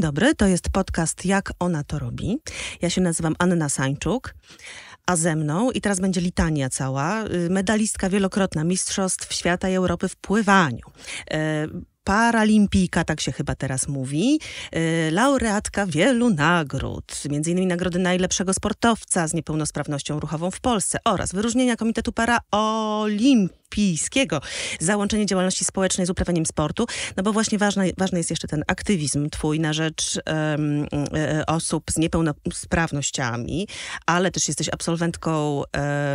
Dzień dobry, to jest podcast Jak ona to robi. Ja się nazywam Anna Sańczuk, a ze mną, i teraz będzie litania cała, y, medalistka wielokrotna Mistrzostw Świata i Europy w pływaniu. E, paralimpijka, tak się chyba teraz mówi, e, laureatka wielu nagród, innymi nagrody najlepszego sportowca z niepełnosprawnością ruchową w Polsce oraz wyróżnienia Komitetu Paraolimpii olimpijskiego, załączenie działalności społecznej z uprawianiem sportu, no bo właśnie ważny, ważny jest jeszcze ten aktywizm twój na rzecz um, osób z niepełnosprawnościami, ale też jesteś absolwentką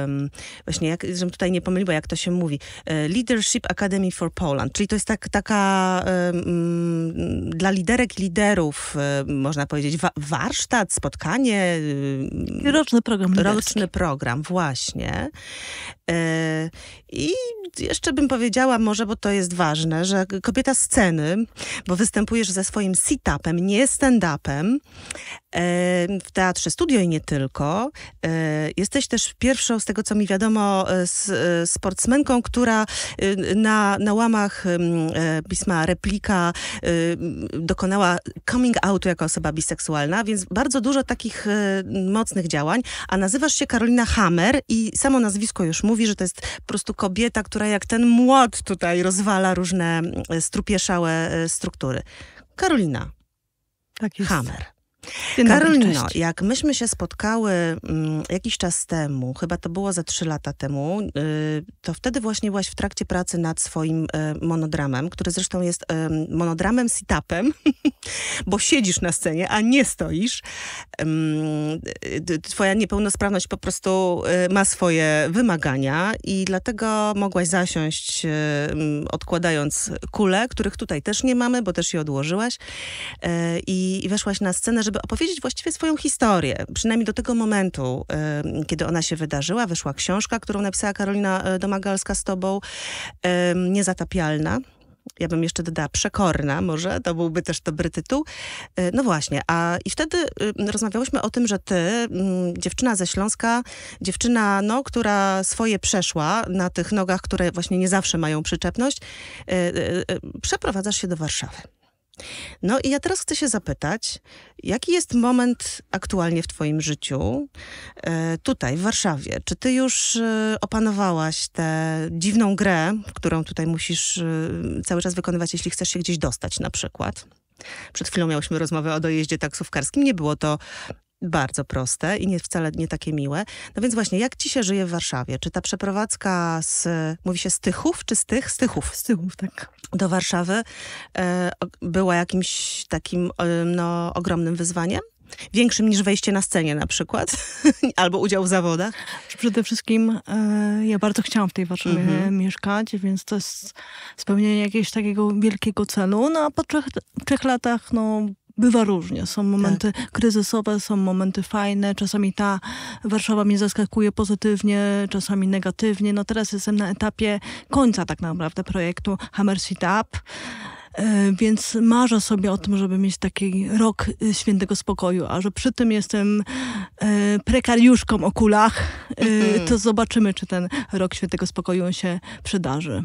um, właśnie, jak, żebym tutaj nie pomyliła, jak to się mówi, e, Leadership Academy for Poland, czyli to jest tak, taka um, dla liderek i liderów, można powiedzieć, wa warsztat, spotkanie. Roczny program liderski. Roczny program, właśnie. I jeszcze bym powiedziała może, bo to jest ważne, że kobieta sceny, bo występujesz ze swoim sit-upem, nie stand-upem, w teatrze studio i nie tylko. Jesteś też pierwszą, z tego co mi wiadomo, sportsmenką, która na, na łamach pisma Replika dokonała coming outu jako osoba biseksualna, więc bardzo dużo takich mocnych działań, a nazywasz się Karolina Hammer i samo nazwisko już mówi, że to jest po prostu kobieta, która jak ten młot tutaj rozwala różne strupieszałe struktury. Karolina tak jest. Hammer. Dzień Karolino, dobry, cześć. jak myśmy się spotkały mm, jakiś czas temu, chyba to było za trzy lata temu, y, to wtedy właśnie byłaś w trakcie pracy nad swoim y, monodramem, który zresztą jest y, monodramem sit-upem, bo siedzisz na scenie, a nie stoisz. Twoja niepełnosprawność po prostu y, ma swoje wymagania i dlatego mogłaś zasiąść, y, odkładając kule, których tutaj też nie mamy, bo też je odłożyłaś y, i i weszłaś na scenę, żeby opowiedzieć właściwie swoją historię. Przynajmniej do tego momentu, kiedy ona się wydarzyła, wyszła książka, którą napisała Karolina y, Domagalska z tobą, Niezatapialna. Ja bym jeszcze dodała przekorna, może to byłby też dobry tytuł. Y, No właśnie, a i wtedy rozmawiałyśmy o tym, że ty, mm, dziewczyna ze Śląska, dziewczyna, no, która swoje przeszła na tych nogach, które właśnie nie zawsze mają przyczepność, y, przeprowadzasz się do Warszawy. No i ja teraz chcę się zapytać, jaki jest moment aktualnie w twoim życiu e, tutaj, w Warszawie? Czy ty już e, opanowałaś tę dziwną grę, którą tutaj musisz e, cały czas wykonywać, jeśli chcesz się gdzieś dostać na przykład? Przed chwilą miałyśmy rozmowę o dojeździe taksówkarskim. Nie było to bardzo proste i nie, wcale nie takie miłe. No więc właśnie, jak ci się żyje w Warszawie? Czy ta przeprowadzka z, mówi się z Tychów, czy z tych? Z Tychów Z tyłu, tak. do Warszawy e, była jakimś takim no, ogromnym wyzwaniem? Większym niż wejście na scenie na przykład, albo udział w zawodach. Przede wszystkim e, ja bardzo chciałam w tej Warszawie Mhm. mieszkać, więc to jest spełnienie jakiegoś takiego wielkiego celu. No a po trzech, trzech latach, no bywa różnie. Są momenty kryzysowe, są momenty fajne. Czasami ta Warszawa mnie zaskakuje pozytywnie, czasami negatywnie. No teraz jestem na etapie końca tak naprawdę projektu Hammer Sit Up. E, Więc marzę sobie o tym, żeby mieć taki rok e, świętego spokoju, a że przy tym jestem e, prekariuszką o kulach, Mhm. to zobaczymy, czy ten rok świętego spokoju się przydarzy.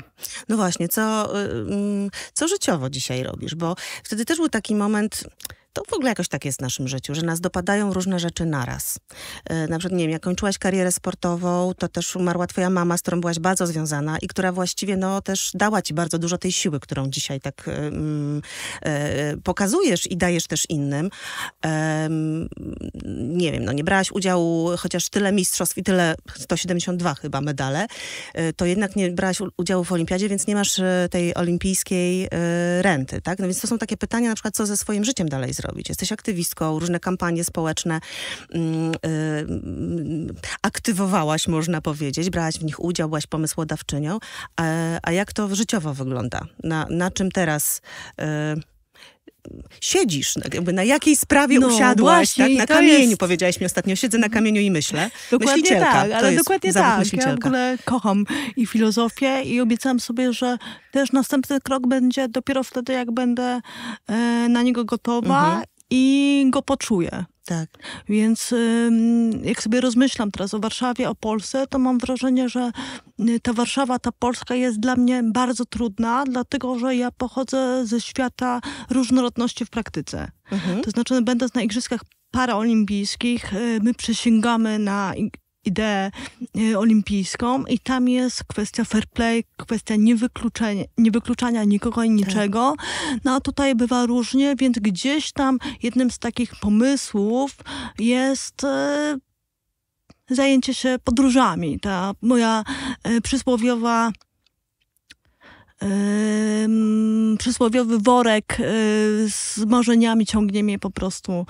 No właśnie, co, y, mm, co życiowo dzisiaj robisz? Bo wtedy też był taki moment, to w ogóle jakoś tak jest w naszym życiu, że nas dopadają różne rzeczy naraz. Y, Na przykład, nie wiem, jak kończyłaś karierę sportową, to też umarła twoja mama, z którą byłaś bardzo związana i która właściwie, no, też dała ci bardzo dużo tej siły, którą dzisiaj tak y, pokazujesz i dajesz też innym. Nie wiem, no, nie brałaś udziału chociaż tyle mistrzostw i tyle, 172 chyba medale, y, to jednak nie brałaś udziału w olimpiadzie, więc nie masz tej olimpijskiej renty, tak? No więc to są takie pytania, na przykład, co ze swoim życiem dalej zrobić. Jesteś aktywistką, różne kampanie społeczne mm, y, mm, aktywowałaś, można powiedzieć, brałaś w nich udział, byłaś pomysłodawczynią. A, a jak to życiowo wygląda? Na, na czym teraz... Y, Siedzisz, tak jakby na jakiej sprawie No, usiadłaś, właśnie, tak? Na kamieniu, jest- powiedziałaś mi ostatnio, siedzę na kamieniu i myślę. Dokładnie tak, to ale dokładnie tak. Ja w ogóle kocham i filozofię i obiecałam sobie, że też następny krok będzie dopiero wtedy, jak będę e, na niego gotowa Mhm. i go poczuję. Tak. Więc jak sobie rozmyślam teraz o Warszawie, o Polsce, to mam wrażenie, że y, ta Warszawa, ta Polska jest dla mnie bardzo trudna, dlatego że ja pochodzę ze świata różnorodności w praktyce. Mhm. To znaczy, będąc na Igrzyskach Paraolimpijskich, y, my przysięgamy na ideę e, olimpijską i tam jest kwestia fair play, kwestia niewykluczenia, niewykluczania nikogo i niczego. No a tutaj bywa różnie, więc gdzieś tam jednym z takich pomysłów jest e, zajęcie się podróżami. Ta moja e, przysłowiowy worek e, z marzeniami ciągnie mnie po prostu e,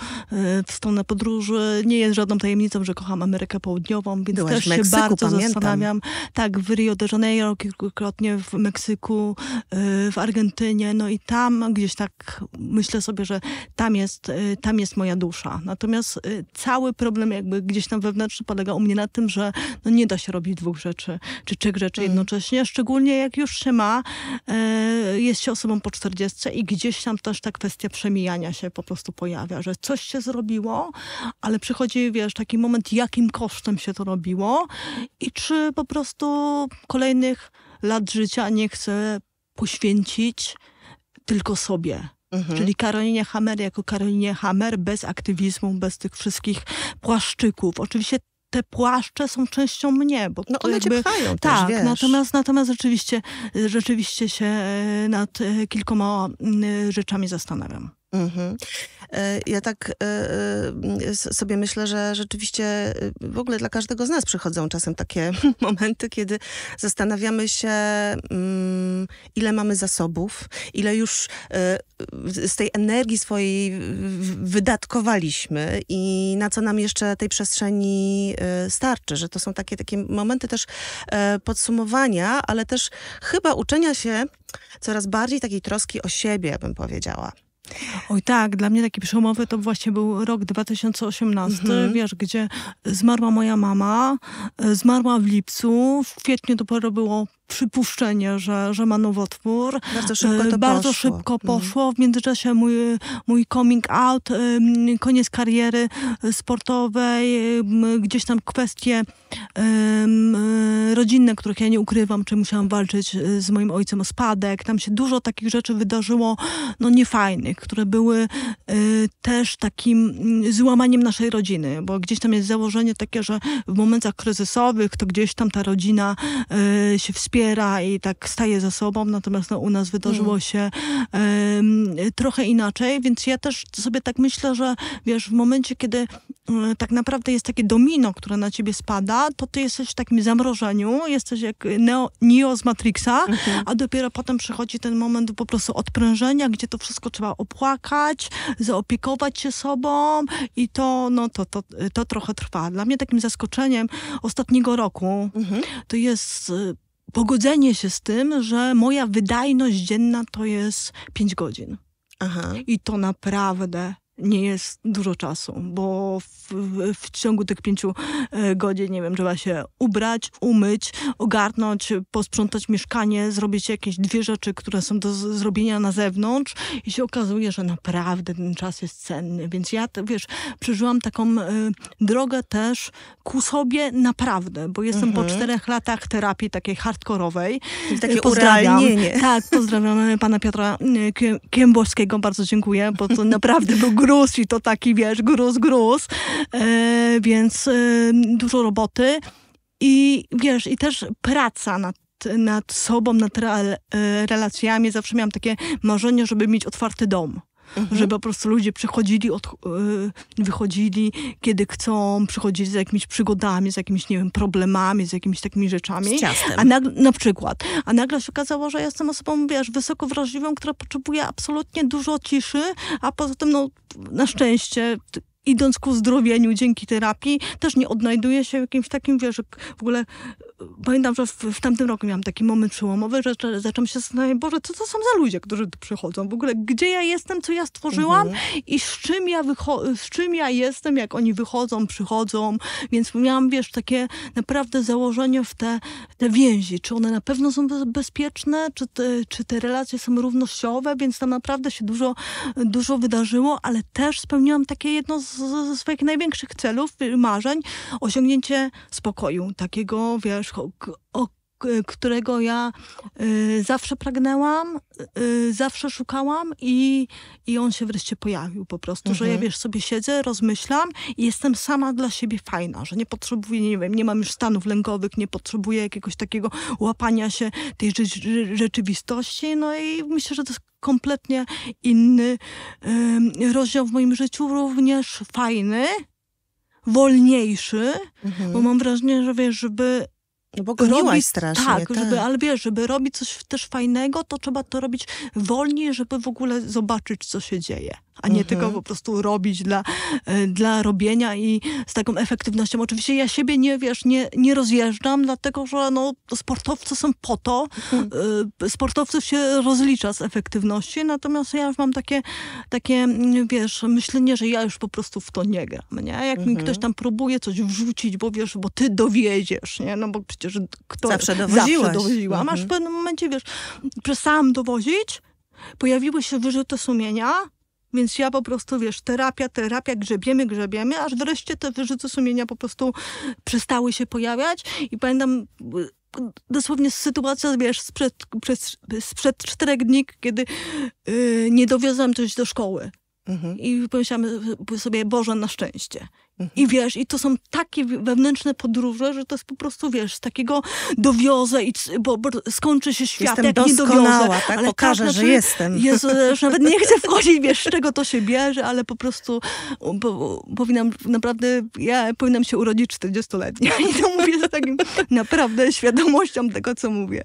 w stronę podróży. Nie jest żadną tajemnicą, że kocham Amerykę Południową, więc Byłaś też Meksyku, się bardzo pamiętam. zastanawiam. Tak, w Rio de Janeiro kilkukrotnie, w Meksyku, e, w Argentynie, no i tam gdzieś tak myślę sobie, że tam jest, tam jest moja dusza. Natomiast cały problem jakby gdzieś tam wewnętrzny polega u mnie na tym, że no nie da się robić dwóch rzeczy, czy trzech rzeczy mm. jednocześnie, szczególnie jak już się ma jest się osobą po 40 i gdzieś tam też ta kwestia przemijania się po prostu pojawia, że coś się zrobiło, ale przychodzi, wiesz, taki moment, jakim kosztem się to robiło i czy po prostu kolejnych lat życia nie chcę poświęcić tylko sobie. Mhm. Czyli Karolinie Hammer jako Karolinie Hammer, bez aktywizmu, bez tych wszystkich płaszczyków. Oczywiście te płaszcze są częścią mnie. Bo no one jakby, cię pchają tak, też, wiesz. Natomiast, natomiast rzeczywiście, rzeczywiście się e, nad e, kilkoma rzeczami zastanawiam. Mhm. E, ja tak sobie myślę, że rzeczywiście w ogóle dla każdego z nas przychodzą czasem takie momenty, kiedy zastanawiamy się, mm, ile mamy zasobów, ile już z tej energii swojej wydatkowaliśmy i na co nam jeszcze tej przestrzeni starczy, że to są takie, takie momenty też podsumowania, ale też chyba uczenia się coraz bardziej takiej troski o siebie, bym powiedziała. Oj tak, dla mnie taki przełomowy to właśnie był rok 2018, mhm. wiesz, gdzie zmarła moja mama, e, zmarła w lipcu, w kwietniu dopiero było przypuszczenie, że, że ma nowotwór. Bardzo szybko to Bardzo poszło. szybko mhm. poszło. W międzyczasie mój, mój coming out, koniec kariery sportowej, gdzieś tam kwestie rodzinne, których ja nie ukrywam, czy musiałam walczyć e, z moim ojcem o spadek. Tam się dużo takich rzeczy wydarzyło, no niefajnych, które były e, też takim złamaniem naszej rodziny, bo gdzieś tam jest założenie takie, że w momentach kryzysowych to gdzieś tam ta rodzina e, się wspiera wspiera i tak staje za sobą, natomiast no, u nas wydarzyło mm. się trochę inaczej, więc ja też sobie tak myślę, że wiesz, w momencie, kiedy um, tak naprawdę jest takie domino, które na ciebie spada, to ty jesteś w takim zamrożeniu, jesteś jak Neo, Neo z Matrixa, mhm. a dopiero potem przychodzi ten moment po prostu odprężenia, gdzie to wszystko trzeba opłakać, zaopiekować się sobą i to, no, to, to, to trochę trwa. Dla mnie takim zaskoczeniem ostatniego roku mhm. to jest pogodzenie się z tym, że moja wydajność dzienna to jest 5 godzin. Aha. I to naprawdę nie jest dużo czasu, bo w, w, ciągu tych pięciu e, godzin, nie wiem, trzeba się ubrać, umyć, ogarnąć, posprzątać mieszkanie, zrobić jakieś dwie rzeczy, które są do zrobienia na zewnątrz i się okazuje, że naprawdę ten czas jest cenny. Więc ja, wiesz, przeżyłam taką y, drogę też ku sobie naprawdę, bo jestem mhm. po czterech latach terapii takiej hardkorowej. Takie pozdrawiam. Tak, pozdrawiam pana Piotra Kiemborskiego, bardzo dziękuję, bo to naprawdę był gruz i to taki, wiesz, gruz, gruz. E, więc e, dużo roboty. I wiesz, i też praca nad nad sobą, nad e, relacjami. Zawsze miałam takie marzenie, żeby mieć otwarty dom. Mhm. Żeby po prostu ludzie przychodzili, od, wychodzili, kiedy chcą, przychodzili z jakimiś przygodami, z jakimiś, nie wiem, problemami, z jakimiś takimi rzeczami. Z ciastem. A nagle, na przykład. A nagle się okazało, że jestem osobą, wiesz, wysoko wrażliwą, która potrzebuje absolutnie dużo ciszy, a poza tym, no, na szczęście idąc ku zdrowieniu dzięki terapii, też nie odnajduję się w jakimś takim, wiesz, w ogóle pamiętam, że w, w tamtym roku miałam taki moment przełomowy, że zaczęłam się zastanawiać, Boże, co to są za ludzie, którzy tu przychodzą? W ogóle, gdzie ja jestem, co ja stworzyłam mhm. i z czym, ja z czym ja jestem, jak oni wychodzą, przychodzą. Więc miałam, wiesz, takie naprawdę założenie w te, te więzi. Czy one na pewno są bezpieczne, czy te, czy te relacje są równościowe, więc tam naprawdę się dużo, dużo wydarzyło, ale też spełniłam takie jedno z ze swoich największych celów, marzeń, osiągnięcie spokoju, takiego, wiesz, o, którego ja y, zawsze pragnęłam, y, zawsze szukałam i, i on się wreszcie pojawił po prostu, mhm. że ja mhm. wiesz, sobie siedzę, rozmyślam i jestem sama dla siebie fajna, że nie potrzebuję, nie wiem, nie mam już stanów lękowych, nie potrzebuję jakiegoś takiego łapania się tej rzeczywistości, no i myślę, że to jest kompletnie inny y, rozdział w moim życiu, również fajny, wolniejszy, mhm. bo mam wrażenie, że wiesz, żeby no bo robić, strasznie. Tak, tak, żeby, ale wiesz, żeby robić coś też fajnego, to trzeba to robić wolniej, żeby w ogóle zobaczyć, co się dzieje a nie mhm. tylko po prostu robić dla, e, dla robienia i z taką efektywnością. Oczywiście ja siebie nie, wiesz, nie, nie rozjeżdżam, dlatego że no, sportowcy są po to, mhm. E, sportowców się rozlicza z efektywności, natomiast ja już mam takie, takie, wiesz, myślenie, że ja już po prostu w to nie gram, nie? Jak mi ktoś mhm. tam próbuje coś wrzucić, bo wiesz, bo ty dowiedziesz, nie? No bo przecież kto... Zawsze dowoziłaś. Zawsze dowoziłam, aż w pewnym momencie, wiesz, przestałam dowozić, pojawiły się wyrzuty sumienia, więc ja po prostu, wiesz, terapia, terapia, grzebiemy, grzebiemy, aż wreszcie te wyrzuty sumienia po prostu przestały się pojawiać. I pamiętam dosłownie sytuacja, wiesz, sprzed, sprzed, sprzed czterech dni, kiedy yy, nie dowiozłam coś do szkoły. Mhm. I pomyślałam sobie, Boże, na szczęście. I wiesz, i to są takie wewnętrzne podróże, że to jest po prostu, wiesz, z takiego dowiozę i bo, bo skończy się świat, jestem jak nie dowiozę. Tak? Ale Pokażę, tak, że znaczy, jestem. Jezu, że nawet nie chcę wchodzić, wiesz, z czego to się bierze, ale po prostu bo, powinnam, naprawdę, ja powinnam się urodzić 40-letnia i to mówię z takim naprawdę świadomością tego, co mówię.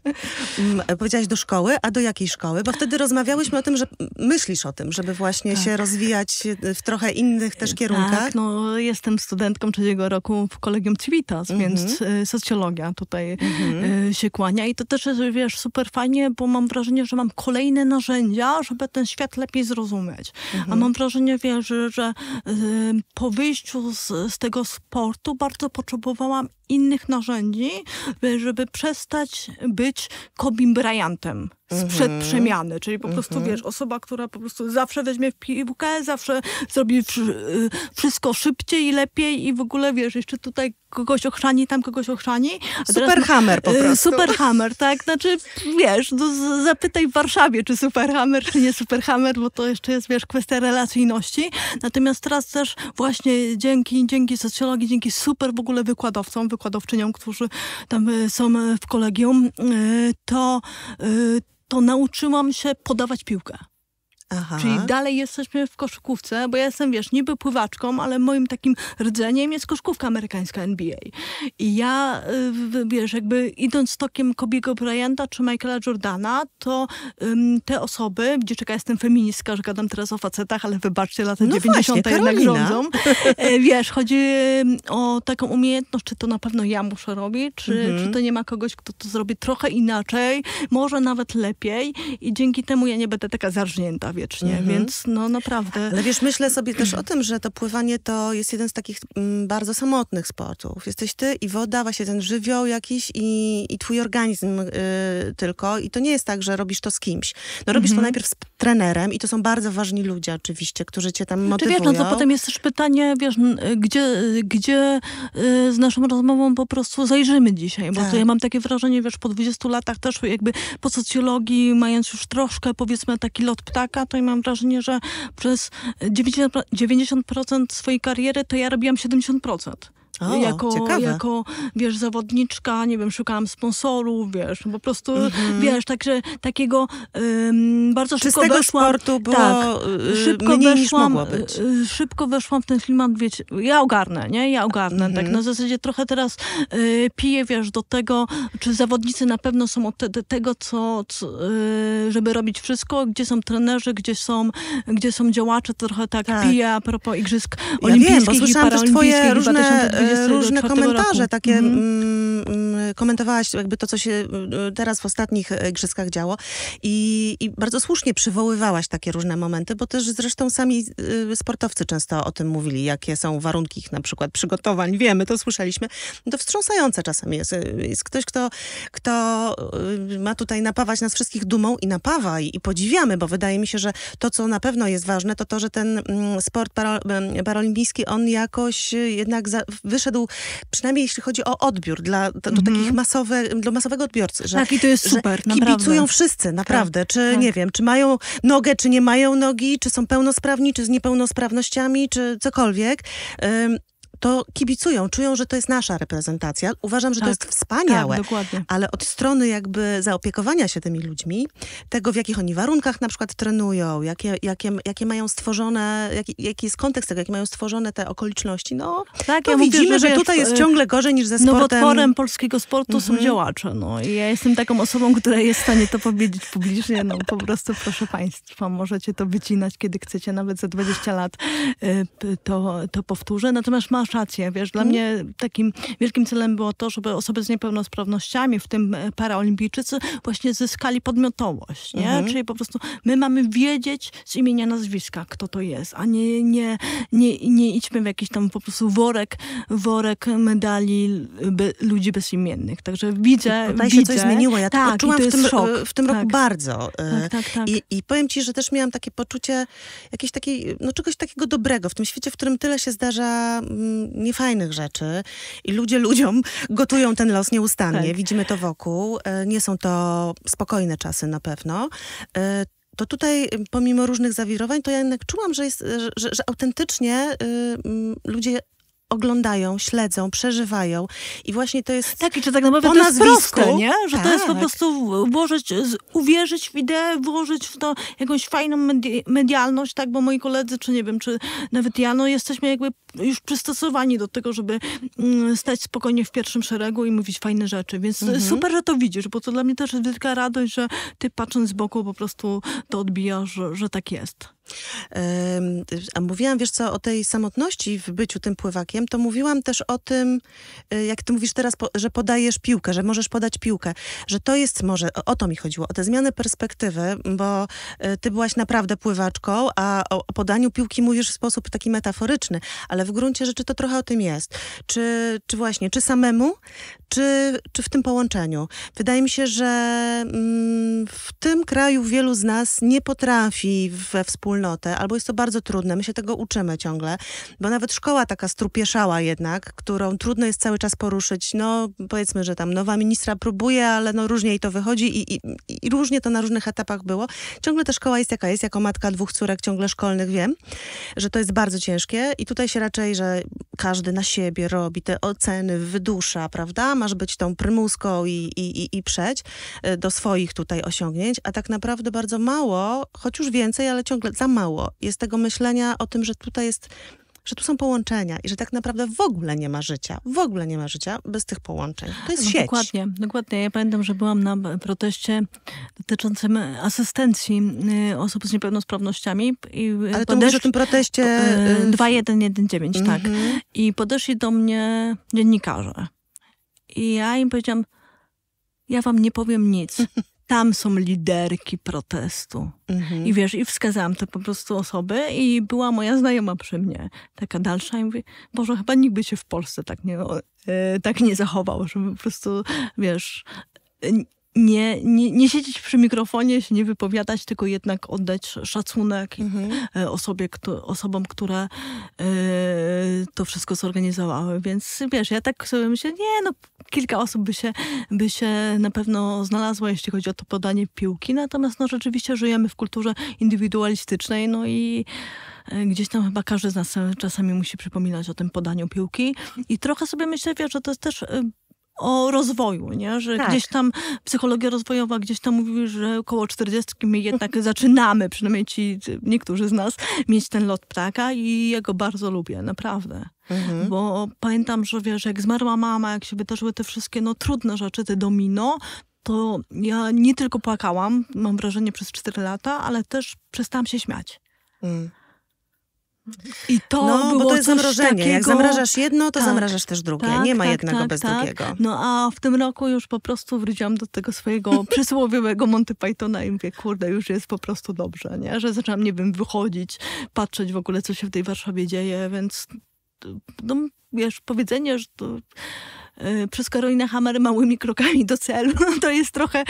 Mm, powiedziałaś do szkoły, a do jakiej szkoły? Bo wtedy rozmawiałyśmy o tym, że myślisz o tym, żeby właśnie tak. się rozwijać w trochę innych też kierunkach. Tak, no jest jestem studentką trzeciego roku w Kolegium Civitas, mm -hmm. więc y, socjologia tutaj mm -hmm. y, się kłania i to też jest, wiesz, super fajnie, bo mam wrażenie, że mam kolejne narzędzia, żeby ten świat lepiej zrozumieć. Mm -hmm. A mhm. mam wrażenie, wiesz, że, że y, po wyjściu z, z tego sportu bardzo potrzebowałam innych narzędzi, żeby przestać być Kobim Bryantem sprzed mm -hmm. przemiany, czyli po prostu, mm -hmm. wiesz, osoba, która po prostu zawsze weźmie w piłkę, zawsze zrobi wszystko szybciej i lepiej i w ogóle, wiesz, jeszcze tutaj kogoś ochrzani, tam kogoś ochrzani. Superhammer po y, prostu. Superhammer, tak? Znaczy, wiesz, no, zapytaj w Warszawie, czy Superhammer, czy nie Superhammer, bo to jeszcze jest, wiesz, kwestia relacyjności. Natomiast teraz też właśnie dzięki, dzięki socjologii, dzięki super w ogóle wykładowcom, wykładowczyniom, którzy tam y, są w kolegium, y, to, to nauczyłam się podawać piłkę. Aha. Czyli dalej jesteśmy w koszykówce, bo ja jestem, wiesz, niby pływaczką, ale moim takim rdzeniem jest koszykówka amerykańska NBA. I ja, y, wiesz, jakby idąc tokiem Kobiego Bryanta czy Michaela Jordana, to um, te osoby, gdzie czeka jestem feministka, że gadam teraz o facetach, ale wybaczcie, lata no 90. Właśnie, jednak rządzą. E, wiesz, chodzi o taką umiejętność, czy to na pewno ja muszę robić, czy, mhm. czy to nie ma kogoś, kto to zrobi trochę inaczej, może nawet lepiej i dzięki temu ja nie będę taka zarżnięta, wiecznie, mhm. więc no naprawdę. Ale wiesz, myślę sobie też o tym, że to pływanie to jest jeden z takich mm, bardzo samotnych sportów. Jesteś ty i woda, właśnie ten żywioł jakiś i, i twój organizm y, tylko. I to nie jest tak, że robisz to z kimś. No robisz mhm. to najpierw z trenerem i to są bardzo ważni ludzie oczywiście, którzy cię tam motywują. Znaczy, wiesz, no to potem jest też pytanie, wiesz, gdzie, gdzie y, z naszą rozmową po prostu zajrzymy dzisiaj, bo tak. to ja mam takie wrażenie, wiesz, po 20 latach też jakby po socjologii, mając już troszkę powiedzmy taki lot ptaka, to i mam wrażenie, że przez 90%, 90 swojej kariery to ja robiłam 70%. O, jako, ciekawe. jako, wiesz, zawodniczka, nie wiem, szukałam sponsorów, wiesz, po prostu, -hmm. wiesz, także takiego um, bardzo szybko Czystego weszłam. sportu było tak, y, szybko mniej weszłam, niż mogło być. Y, szybko weszłam w ten klimat, wiecie, ja ogarnę, nie? Ja ogarnę, tak, mhm. na zasadzie trochę teraz y, piję, wiesz, do tego, czy zawodnicy na pewno są od te, tego, co, co y, żeby robić wszystko, gdzie są trenerzy, gdzie są, gdzie są działacze, trochę tak, tak. piję a propos igrzysk olimpijskich ja wiem, bo i paralimpijskich różne e, różne komentarze, roku. takie mhm. mm, mm, komentowałaś jakby to, co się e, teraz w ostatnich igrzyskach działo i, i bardzo słusznie przywoływałaś takie różne momenty, bo też zresztą sami sportowcy często o tym mówili, jakie są warunki ich na przykład przygotowań, wiemy, to słyszeliśmy. To wstrząsające czasem jest. Jest ktoś, kto, kto ma tutaj napawać nas wszystkich dumą i napawa i, i podziwiamy, bo wydaje mi się, że to, co na pewno jest ważne, to to, że ten mm, sport para, paralimpijski, on jakoś jednak za, wyszedł, przynajmniej jeśli chodzi o odbiór dla do, do takich mhm. masowe, do masowego odbiorcy. Że, tak, i to jest super, Kibicują naprawdę. wszyscy, naprawdę. Tak, czy, tak. nie wiem, czy mają nogę, czy nie mają nogi, czy są pełnosprawni, czy z niepełnosprawnościami, czy cokolwiek to kibicują, czują, że to jest nasza reprezentacja. Uważam, że tak, to jest wspaniałe. Tak. Ale od strony jakby zaopiekowania się tymi ludźmi, tego w jakich oni warunkach na przykład trenują, jakie, jakie, jakie mają stworzone, jaki, jaki jest kontekst tego, jakie mają stworzone te okoliczności, no tak, to ja widzimy, mówię, że, że tutaj jest ciągle gorzej niż ze sportem. Nowotworem polskiego sportu mhm. są działacze. No. I ja jestem taką osobą, która jest w stanie to powiedzieć publicznie. No po prostu proszę Państwa, możecie to wycinać, kiedy chcecie, nawet za 20 lat y, to, to powtórzę. Natomiast masz rację, wiesz, dla mm. mnie takim wielkim celem było to, żeby osoby z niepełnosprawnościami, w tym e, paraolimpijczycy, właśnie zyskali podmiotowość, nie? -hmm. Czyli po prostu my mamy wiedzieć z imienia nazwiska, kto to jest, a nie, nie, nie, nie idźmy w jakiś tam po prostu worek, worek medali be, ludzi bezimiennych. Także widzę, Tutaj widzę. się coś zmieniło. Ja tak, to w tym, w tym tak. roku bardzo. Tak, tak, tak. I, I powiem ci, że też miałam takie poczucie jakiejś takiej, no czegoś takiego dobrego w tym świecie, w którym tyle się zdarza mm, niefajnych rzeczy i ludzie ludziom gotują ten los nieustannie. Tak. Widzimy to wokół. E, nie są to spokojne czasy na pewno e, to tutaj pomimo różnych zawirowań, to ja jednak czułam, że, jest, że, że autentycznie y, ludzie oglądają, śledzą, przeżywają i właśnie to jest Tak, i czy tak naprawdę to jest proste, nie? Że tak. to jest po tak. prostu włożyć, uwierzyć w ideę, włożyć w to jakąś fajną medi medialność, tak? Bo moi koledzy, czy nie wiem, czy nawet ja, no jesteśmy jakby już przystosowani do tego, żeby mm, stać spokojnie w pierwszym szeregu i mówić fajne rzeczy, więc mhm. super, że to widzisz, bo to dla mnie też jest wielka radość, że ty patrząc z boku po prostu to odbijasz, że, że tak jest. A mówiłam, wiesz co, o tej samotności w byciu tym pływakiem, to mówiłam też o tym, y, jak ty mówisz teraz, że podajesz piłkę, że możesz podać piłkę, że to jest może, o to mi chodziło, o tę zmianę perspektywy, bo y, ty byłaś naprawdę pływaczką, a o podaniu piłki mówisz w sposób taki metaforyczny, ale w gruncie rzeczy to trochę o tym jest. Czy, czy właśnie, czy samemu, czy, czy w tym połączeniu. Wydaje mi się, że mm, w tym kraju wielu z nas nie potrafi we wspólnotę, albo jest to bardzo trudne. My się tego uczymy ciągle, bo nawet szkoła taka strupieszała jednak, którą trudno jest cały czas poruszyć. No powiedzmy, że tam nowa ministra próbuje, ale no różnie jej to wychodzi i, i, i różnie to na różnych etapach było. Ciągle ta szkoła jest jaka jest, jako matka dwóch córek ciągle szkolnych wiem, że to jest bardzo ciężkie i tutaj się raczej, że każdy na siebie robi te oceny, wydusza, prawda? Masz być tą prymuską i, i, i przeć e, do swoich tutaj osiągnięć, a tak naprawdę bardzo mało, choć już więcej, ale ciągle za mało jest tego myślenia o tym, że tutaj jest że tu są połączenia i że tak naprawdę w ogóle nie ma życia, w ogóle nie ma życia bez tych połączeń. To jest no, sieć. Dokładnie, dokładnie. Ja pamiętam, że byłam na proteście dotyczącym asystencji y, osób z niepełnosprawnościami. I Ale to mówisz o tym proteście... 2119, y, tak. Mhm. I podeszli do mnie dziennikarze. I ja im powiedziałam, ja wam nie powiem nic. Tam są liderki protestu. Mhm. I wiesz, i wskazałam te po prostu osoby i była moja znajoma przy mnie, taka dalsza i mówi, Boże, chyba nikt by się w Polsce tak nie, e, tak nie zachował, żeby po prostu, wiesz, nie, nie, nie siedzieć przy mikrofonie, się nie wypowiadać, tylko jednak oddać szacunek mhm. E, osobie, kto, osobom, które e, to wszystko zorganizowały. Więc wiesz, ja tak sobie myślę, nie no, kilka osób by się, by się na pewno znalazło, jeśli chodzi o to podanie piłki. Natomiast no, rzeczywiście żyjemy w kulturze indywidualistycznej, no i e, gdzieś tam chyba każdy z nas czasami musi przypominać o tym podaniu piłki. I trochę sobie myślę, że to jest też o rozwoju, nie? że tak. gdzieś tam psychologia rozwojowa gdzieś tam mówi, że około 40 my jednak zaczynamy, przynajmniej ci niektórzy z nas, mieć ten lot ptaka i ja go bardzo lubię, naprawdę. Mhm. Bo pamiętam, że wiesz, jak zmarła mama, jak się wydarzyły te wszystkie no, trudne rzeczy, te domino, to ja nie tylko płakałam, mam wrażenie, przez 4 lata, ale też przestałam się śmiać. Mhm. I to no, było bo to jest zamrożenie. Takiego... Jak zamrażasz jedno, to Tak, zamrażasz też drugie. tak, Nie ma tak, jednego tak, bez tak. drugiego. No a w tym roku już po prostu wróciłam do tego swojego przysłowiowego Monty Pythona i mówię, kurde, już jest po prostu dobrze, nie? Że zaczęłam, nie wiem, wychodzić, patrzeć w ogóle, co się w tej Warszawie dzieje, więc no, wiesz, powiedzenie, że to przez Karolinę Hammer małymi krokami do celu, to jest trochę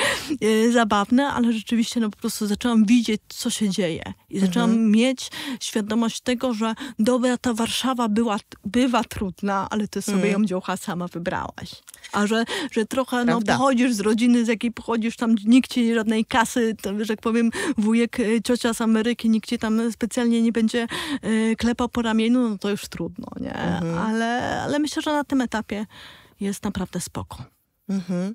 y, zabawne, ale rzeczywiście no po prostu zaczęłam widzieć, co się dzieje i zaczęłam Mhm. mieć świadomość tego, że dobra, ta Warszawa była, bywa trudna, ale ty sobie Mhm. ją dziołcha sama wybrałaś. A że, że trochę no, pochodzisz z rodziny, z jakiej pochodzisz, tam nikt ci żadnej kasy, to, że tak powiem, wujek, y, ciocia z Ameryki, nikt ci tam specjalnie nie będzie y, klepał po ramieniu, no to już trudno, nie? Mhm. Ale, ale myślę, że na tym etapie jest naprawdę spoko. Mhm.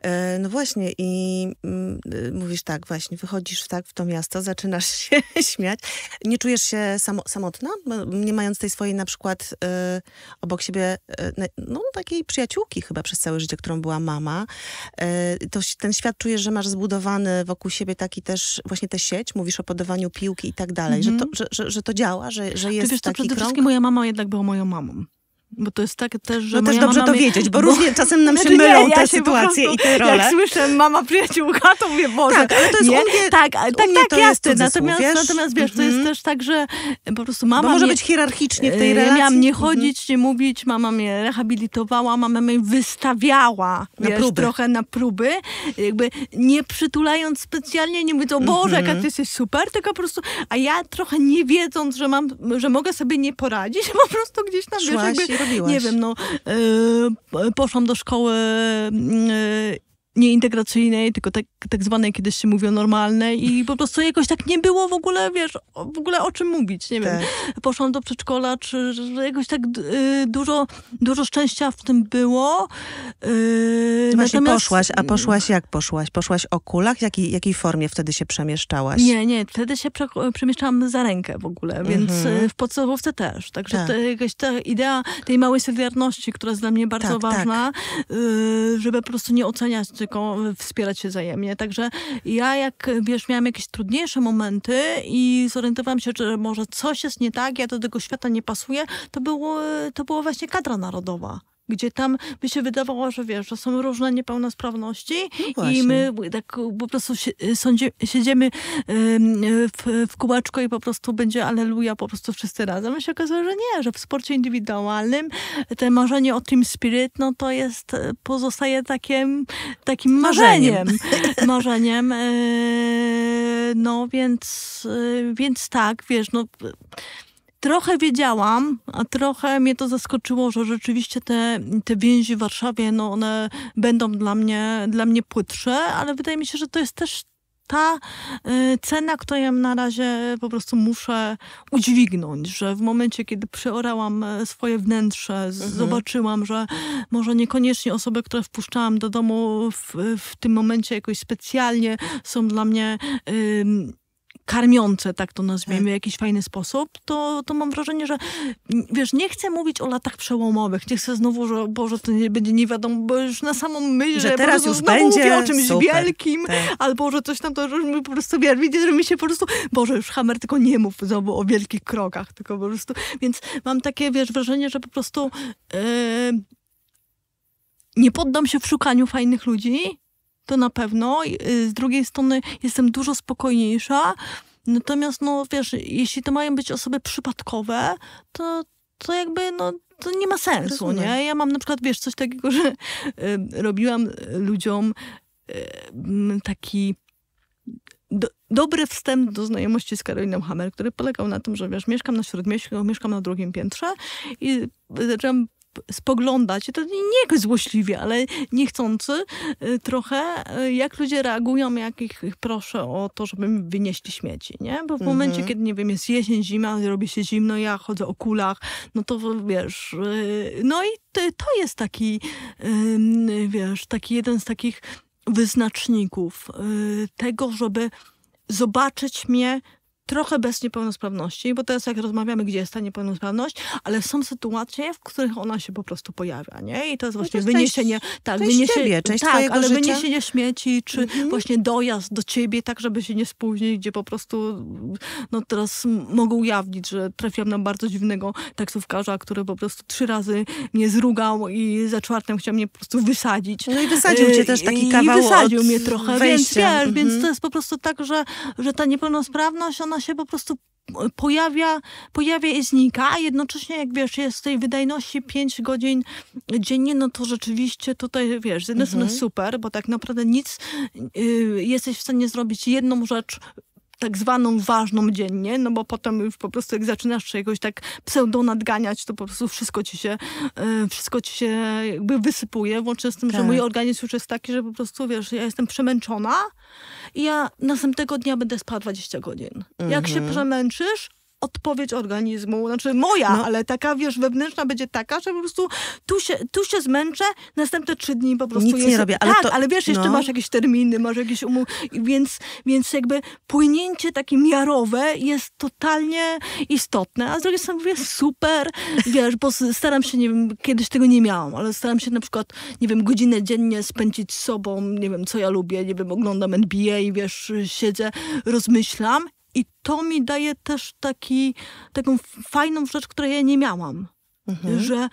E, No właśnie i mm, y, mówisz tak właśnie, wychodzisz w, tak w to miasto, zaczynasz się śmiać. Nie czujesz się samo, samotna, nie mając tej swojej na przykład e, obok siebie e, no takiej przyjaciółki chyba przez całe życie, którą była mama. To ten świat czujesz, że masz zbudowany wokół siebie taki też właśnie tę sieć, mówisz o podawaniu piłki i tak dalej, że, to, że, że, że to działa, że, że Czy jest wiesz, to taki przede krąg. wszystkim moja mama jednak była moją mamą. Bo to jest tak też, że No też dobrze to wiedzieć, bo różnie czasem nam się Znaczy, mylą nie, te ja się po sytuacje prostu, i te role. Jak słyszę mama przyjaciółka, to mówię, Boże, Tak, ale to jest nie? u mnie- tak, tak, tak, to jest jasne. Natomiast, wiesz? natomiast wiesz, to jest Mhm. też tak, że po prostu mama Bo może mnie, być hierarchicznie w tej e, relacji. Miałam nie Mhm. chodzić, nie mówić, mama mnie rehabilitowała, mama mnie wystawiała Na wiesz, próby. trochę na próby, jakby nie przytulając specjalnie, nie mówiąc, o Boże, Mhm. jaka ty jesteś super, tylko po prostu, a ja trochę nie wiedząc, że mam, że mogę sobie nie poradzić, po prostu gdzieś tam, wiesz, Szłaś jakby, i robiłaś. nie wiem, no, e, poszłam do szkoły e, nieintegracyjnej, tylko tak, tak zwanej kiedyś się mówiło normalnej i po prostu jakoś tak nie było w ogóle, wiesz, w ogóle o czym mówić, nie wiem. Tak. Poszłam do przedszkola, czy jakoś tak y, dużo, dużo szczęścia w tym było. Y, Właśnie natomiast- poszłaś, a poszłaś jak poszłaś? Poszłaś o kulach? Jakiej, jakiej formie wtedy się przemieszczałaś? Nie, nie, wtedy się prze, przemieszczałam za rękę w ogóle, więc Mhm. y, w podstawówce też. Także Tak. to jakaś ta idea tej małej solidarności, która jest dla mnie bardzo Tak, tak. ważna, y, żeby po prostu nie oceniać, tylko wspierać się wzajemnie. Także ja jak, wiesz, miałam jakieś trudniejsze momenty i zorientowałam się, że może coś jest nie tak, ja do tego świata nie pasuję, to było, to było właśnie kadra narodowa. Gdzie tam by się wydawało, że wiesz, że są różne niepełnosprawności No i my tak po prostu si- siedzimy w, w kółeczko i po prostu będzie aleluja po prostu wszyscy razem. A się okazuje, że nie, że w sporcie indywidualnym te marzenie o team spirit, no to jest, e, pozostaje takim, takim marzeniem. Marzeniem. Marzeniem. e, No więc, e, więc tak, wiesz, no Trochę wiedziałam, a trochę mnie to zaskoczyło, że rzeczywiście te, te więzi w Warszawie, no one będą dla mnie, dla mnie płytsze, ale wydaje mi się, że to jest też ta y, cena, którą ja na razie po prostu muszę udźwignąć, że w momencie, kiedy przeorałam e, swoje wnętrze, z- Mhm. zobaczyłam, że może niekoniecznie osoby, które wpuszczałam do domu w, w tym momencie jakoś specjalnie są dla mnie ym, karmiące, tak to nazwijmy, w jakiś fajny sposób, to, to mam wrażenie, że wiesz, nie chcę mówić o latach przełomowych, nie chcę znowu, że Boże, to nie będzie nie wiadomo, bo już na samą myśl, Że po teraz już znowu będzie, mówię o czymś super. wielkim, Tak. albo że coś tam, to już mi po prostu, wiesz, widzę, że mi się po prostu, Boże, już Hammer, tylko nie mów znowu o wielkich krokach, tylko po prostu, więc mam takie, wiesz, wrażenie, że po prostu e, nie poddam się w szukaniu fajnych ludzi, to na pewno. Y, Z drugiej strony jestem dużo spokojniejsza. Natomiast, no wiesz, jeśli to mają być osoby przypadkowe, to, to jakby, no, to nie ma sensu, Rozumiem. nie? Ja mam na przykład, wiesz, coś takiego, że y, robiłam y, ludziom y, taki do, dobry wstęp do znajomości z Karoliną Hammer, który polegał na tym, że wiesz, mieszkam na Śródmieściu, mieszkam na drugim piętrze i zaczęłam spoglądać, to nie jakoś złośliwie, ale niechcący y, trochę, y, jak ludzie reagują, jak ich proszę o to, żeby wynieśli śmieci, nie? Bo w Mhm. momencie, kiedy, nie wiem, jest jesień, zima, robi się zimno, ja chodzę o kulach, no to wiesz, y, no i to, jest taki, wiesz, taki jeden z takich wyznaczników tego, żeby zobaczyć mnie trochę bez niepełnosprawności, bo teraz jak rozmawiamy, gdzie jest ta niepełnosprawność, ale są sytuacje, w których ona się po prostu pojawia, nie? I to jest No to właśnie wyniesienie, część- tak, część wyniesie, ciebie, część tak, ale życia. wyniesienie śmieci, czy Mhm. właśnie dojazd do ciebie, tak, żeby się nie spóźnić, gdzie po prostu, no teraz mogę ujawnić, że trafiłam na bardzo dziwnego taksówkarza, który po prostu trzy razy mnie zrugał i za czwartym chciał mnie po prostu wysadzić. No i wysadził cię też taki I kawał wysadził od mnie trochę, wejścia. więc wiesz, Mhm. więc to jest po prostu tak, że, że ta niepełnosprawność, ona się po prostu pojawia, pojawia i znika, a jednocześnie jak wiesz, jest tej wydajności 5 godzin dziennie, no to rzeczywiście tutaj wiesz, z jednej Mhm. strony super, bo tak naprawdę nic y, jesteś w stanie zrobić jedną rzecz tak zwaną ważną dziennie, no bo potem już po prostu jak zaczynasz się jakoś tak pseudo nadganiać, to po prostu wszystko ci się, y, wszystko ci się jakby wysypuje, włącznie z tym, że Tak. mój organizm już jest taki, że po prostu wiesz, ja jestem przemęczona i ja następnego dnia będę spała 20 godzin. Jak się Mhm. przemęczysz, odpowiedź organizmu, znaczy moja, No. ale taka, wiesz, wewnętrzna będzie taka, że po prostu tu się, tu się zmęczę, następne trzy dni po prostu Nic nie jest... robię, ale tak, to- ale wiesz, jeszcze no. masz jakieś terminy, masz jakieś umów, więc, więc jakby płynięcie takie miarowe jest totalnie istotne, a z drugiej strony mówię, super, wiesz, bo staram się, nie wiem, kiedyś tego nie miałam, ale staram się na przykład, nie wiem, godzinę dziennie spędzić z sobą, nie wiem, co ja lubię, nie wiem, oglądam NBA, wiesz, siedzę, rozmyślam i to mi daje też taki, taką fajną rzecz, której ja nie miałam, Mhm. że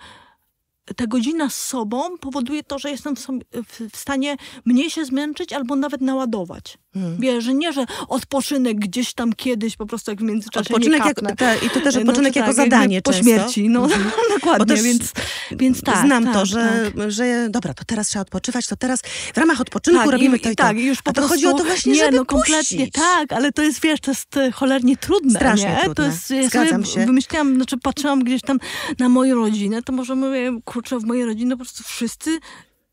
ta godzina z sobą powoduje to, że jestem w, w stanie mniej się zmęczyć albo nawet naładować. Mhm. Wiesz, że nie, że odpoczynek gdzieś tam kiedyś, po prostu jak w międzyczasie Odpoczynek nie jak, ta, I to też No odpoczynek to jako tak, zadanie Po często. śmierci, no Mhm. dokładnie, też więc, więc tak. Znam tak, to, że, tak. że dobra, to teraz trzeba odpoczywać, to teraz w ramach odpoczynku Tak, robimy i, to i, tak, i już po A prostu, chodzi o to właśnie, nie, żeby no kompletnie, puścić. tak, ale to jest, wiesz, to jest e, cholernie trudne, Strasznie nie? trudne. To jest, ja Zgadzam się. wymyśliłam, znaczy patrzyłam gdzieś tam na moją rodzinę, to może mówię, kurczę, w mojej rodzinie po prostu wszyscy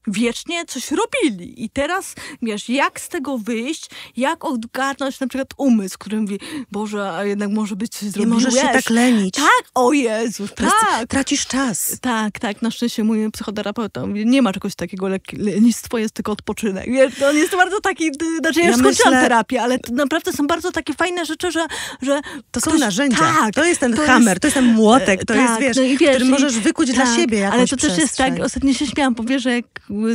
wiecznie coś robili. I teraz, wiesz, jak z tego wyjść, jak odgarnąć na przykład umysł, który mówi, Boże, a jednak może być coś Nie zrobiłeś. możesz się tak lenić. Tak, o Jezu, tak. Tracisz czas. Tak, tak, na szczęście mój psychoterapeuta mówi, nie ma czegoś takiego, lenistwo jest tylko odpoczynek. Wiesz, to on jest bardzo taki, znaczy ja, Ja skończyłam myślę- terapię, ale to naprawdę są bardzo takie fajne rzeczy, że... że To są ktoś- narzędzia. Tak, to jest ten to hammer, jest- to jest ten młotek, to tak, jest, wiesz, no wiesz, który i- możesz wykuć dla tak, siebie jakąś Ale to też jest tak, przestrzeń. ostatnio się śmiałam, powie, że jak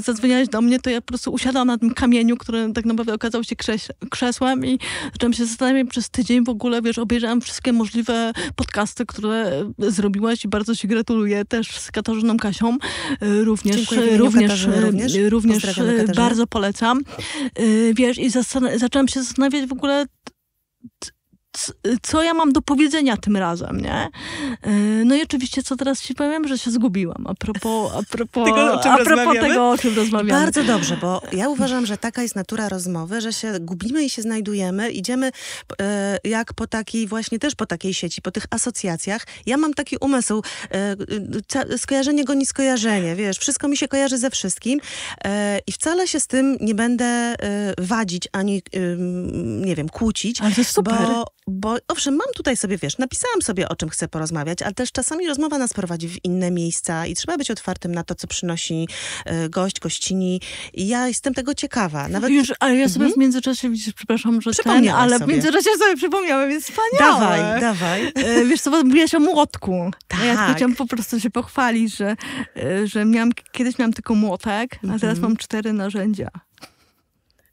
zadzwoniałeś do mnie, to ja po prostu usiadłam na tym kamieniu, który tak naprawdę okazał się krześ- krzesłem i zaczęłam się zastanawiać przez tydzień w ogóle, wiesz, obejrzałam wszystkie możliwe podcasty, które zrobiłaś i bardzo ci gratuluję też z Katarzyną Kasią. Również, Dziękuję w imieniu również, również. również y, Katarzynę. bardzo polecam. Wiesz, i zastan- zaczęłam się zastanawiać w ogóle co ja mam do powiedzenia tym razem, nie? Y, No i oczywiście, co teraz ci powiem, że się zgubiłam. A propos, a propos, Tego, o czym a propos rozmawiamy? tego, o czym rozmawiamy. Bardzo dobrze, bo ja uważam, że taka jest natura rozmowy, że się gubimy i się znajdujemy, idziemy e, jak po takiej właśnie też po takiej sieci, po tych asocjacjach. Ja mam taki umysł, e, skojarzenie goni skojarzenie, wiesz, wszystko mi się kojarzy ze wszystkim e, i wcale się z tym nie będę e, wadzić ani, nie wiem, kłócić. Ale to jest super. Bo, bo owszem, mam tutaj sobie, wiesz, napisałam sobie, o czym chcę porozmawiać, ale też czasami rozmowa nas prowadzi w inne miejsca i trzeba być otwartym na to, co przynosi e, gość, gościni. I ja jestem tego ciekawa. Nawet Już, ale ja sobie Mhm. w międzyczasie, widzisz, przepraszam, że ten, ale w sobie. międzyczasie sobie przypomniałem, jest wspaniałe. dawaj, dawaj. E, Wiesz co, mówiłaś o młotku. Ja Tak. tylko chciałam po prostu się pochwalić, że, e, że miałam, kiedyś miałam tylko młotek, a teraz Mhm. mam cztery narzędzia.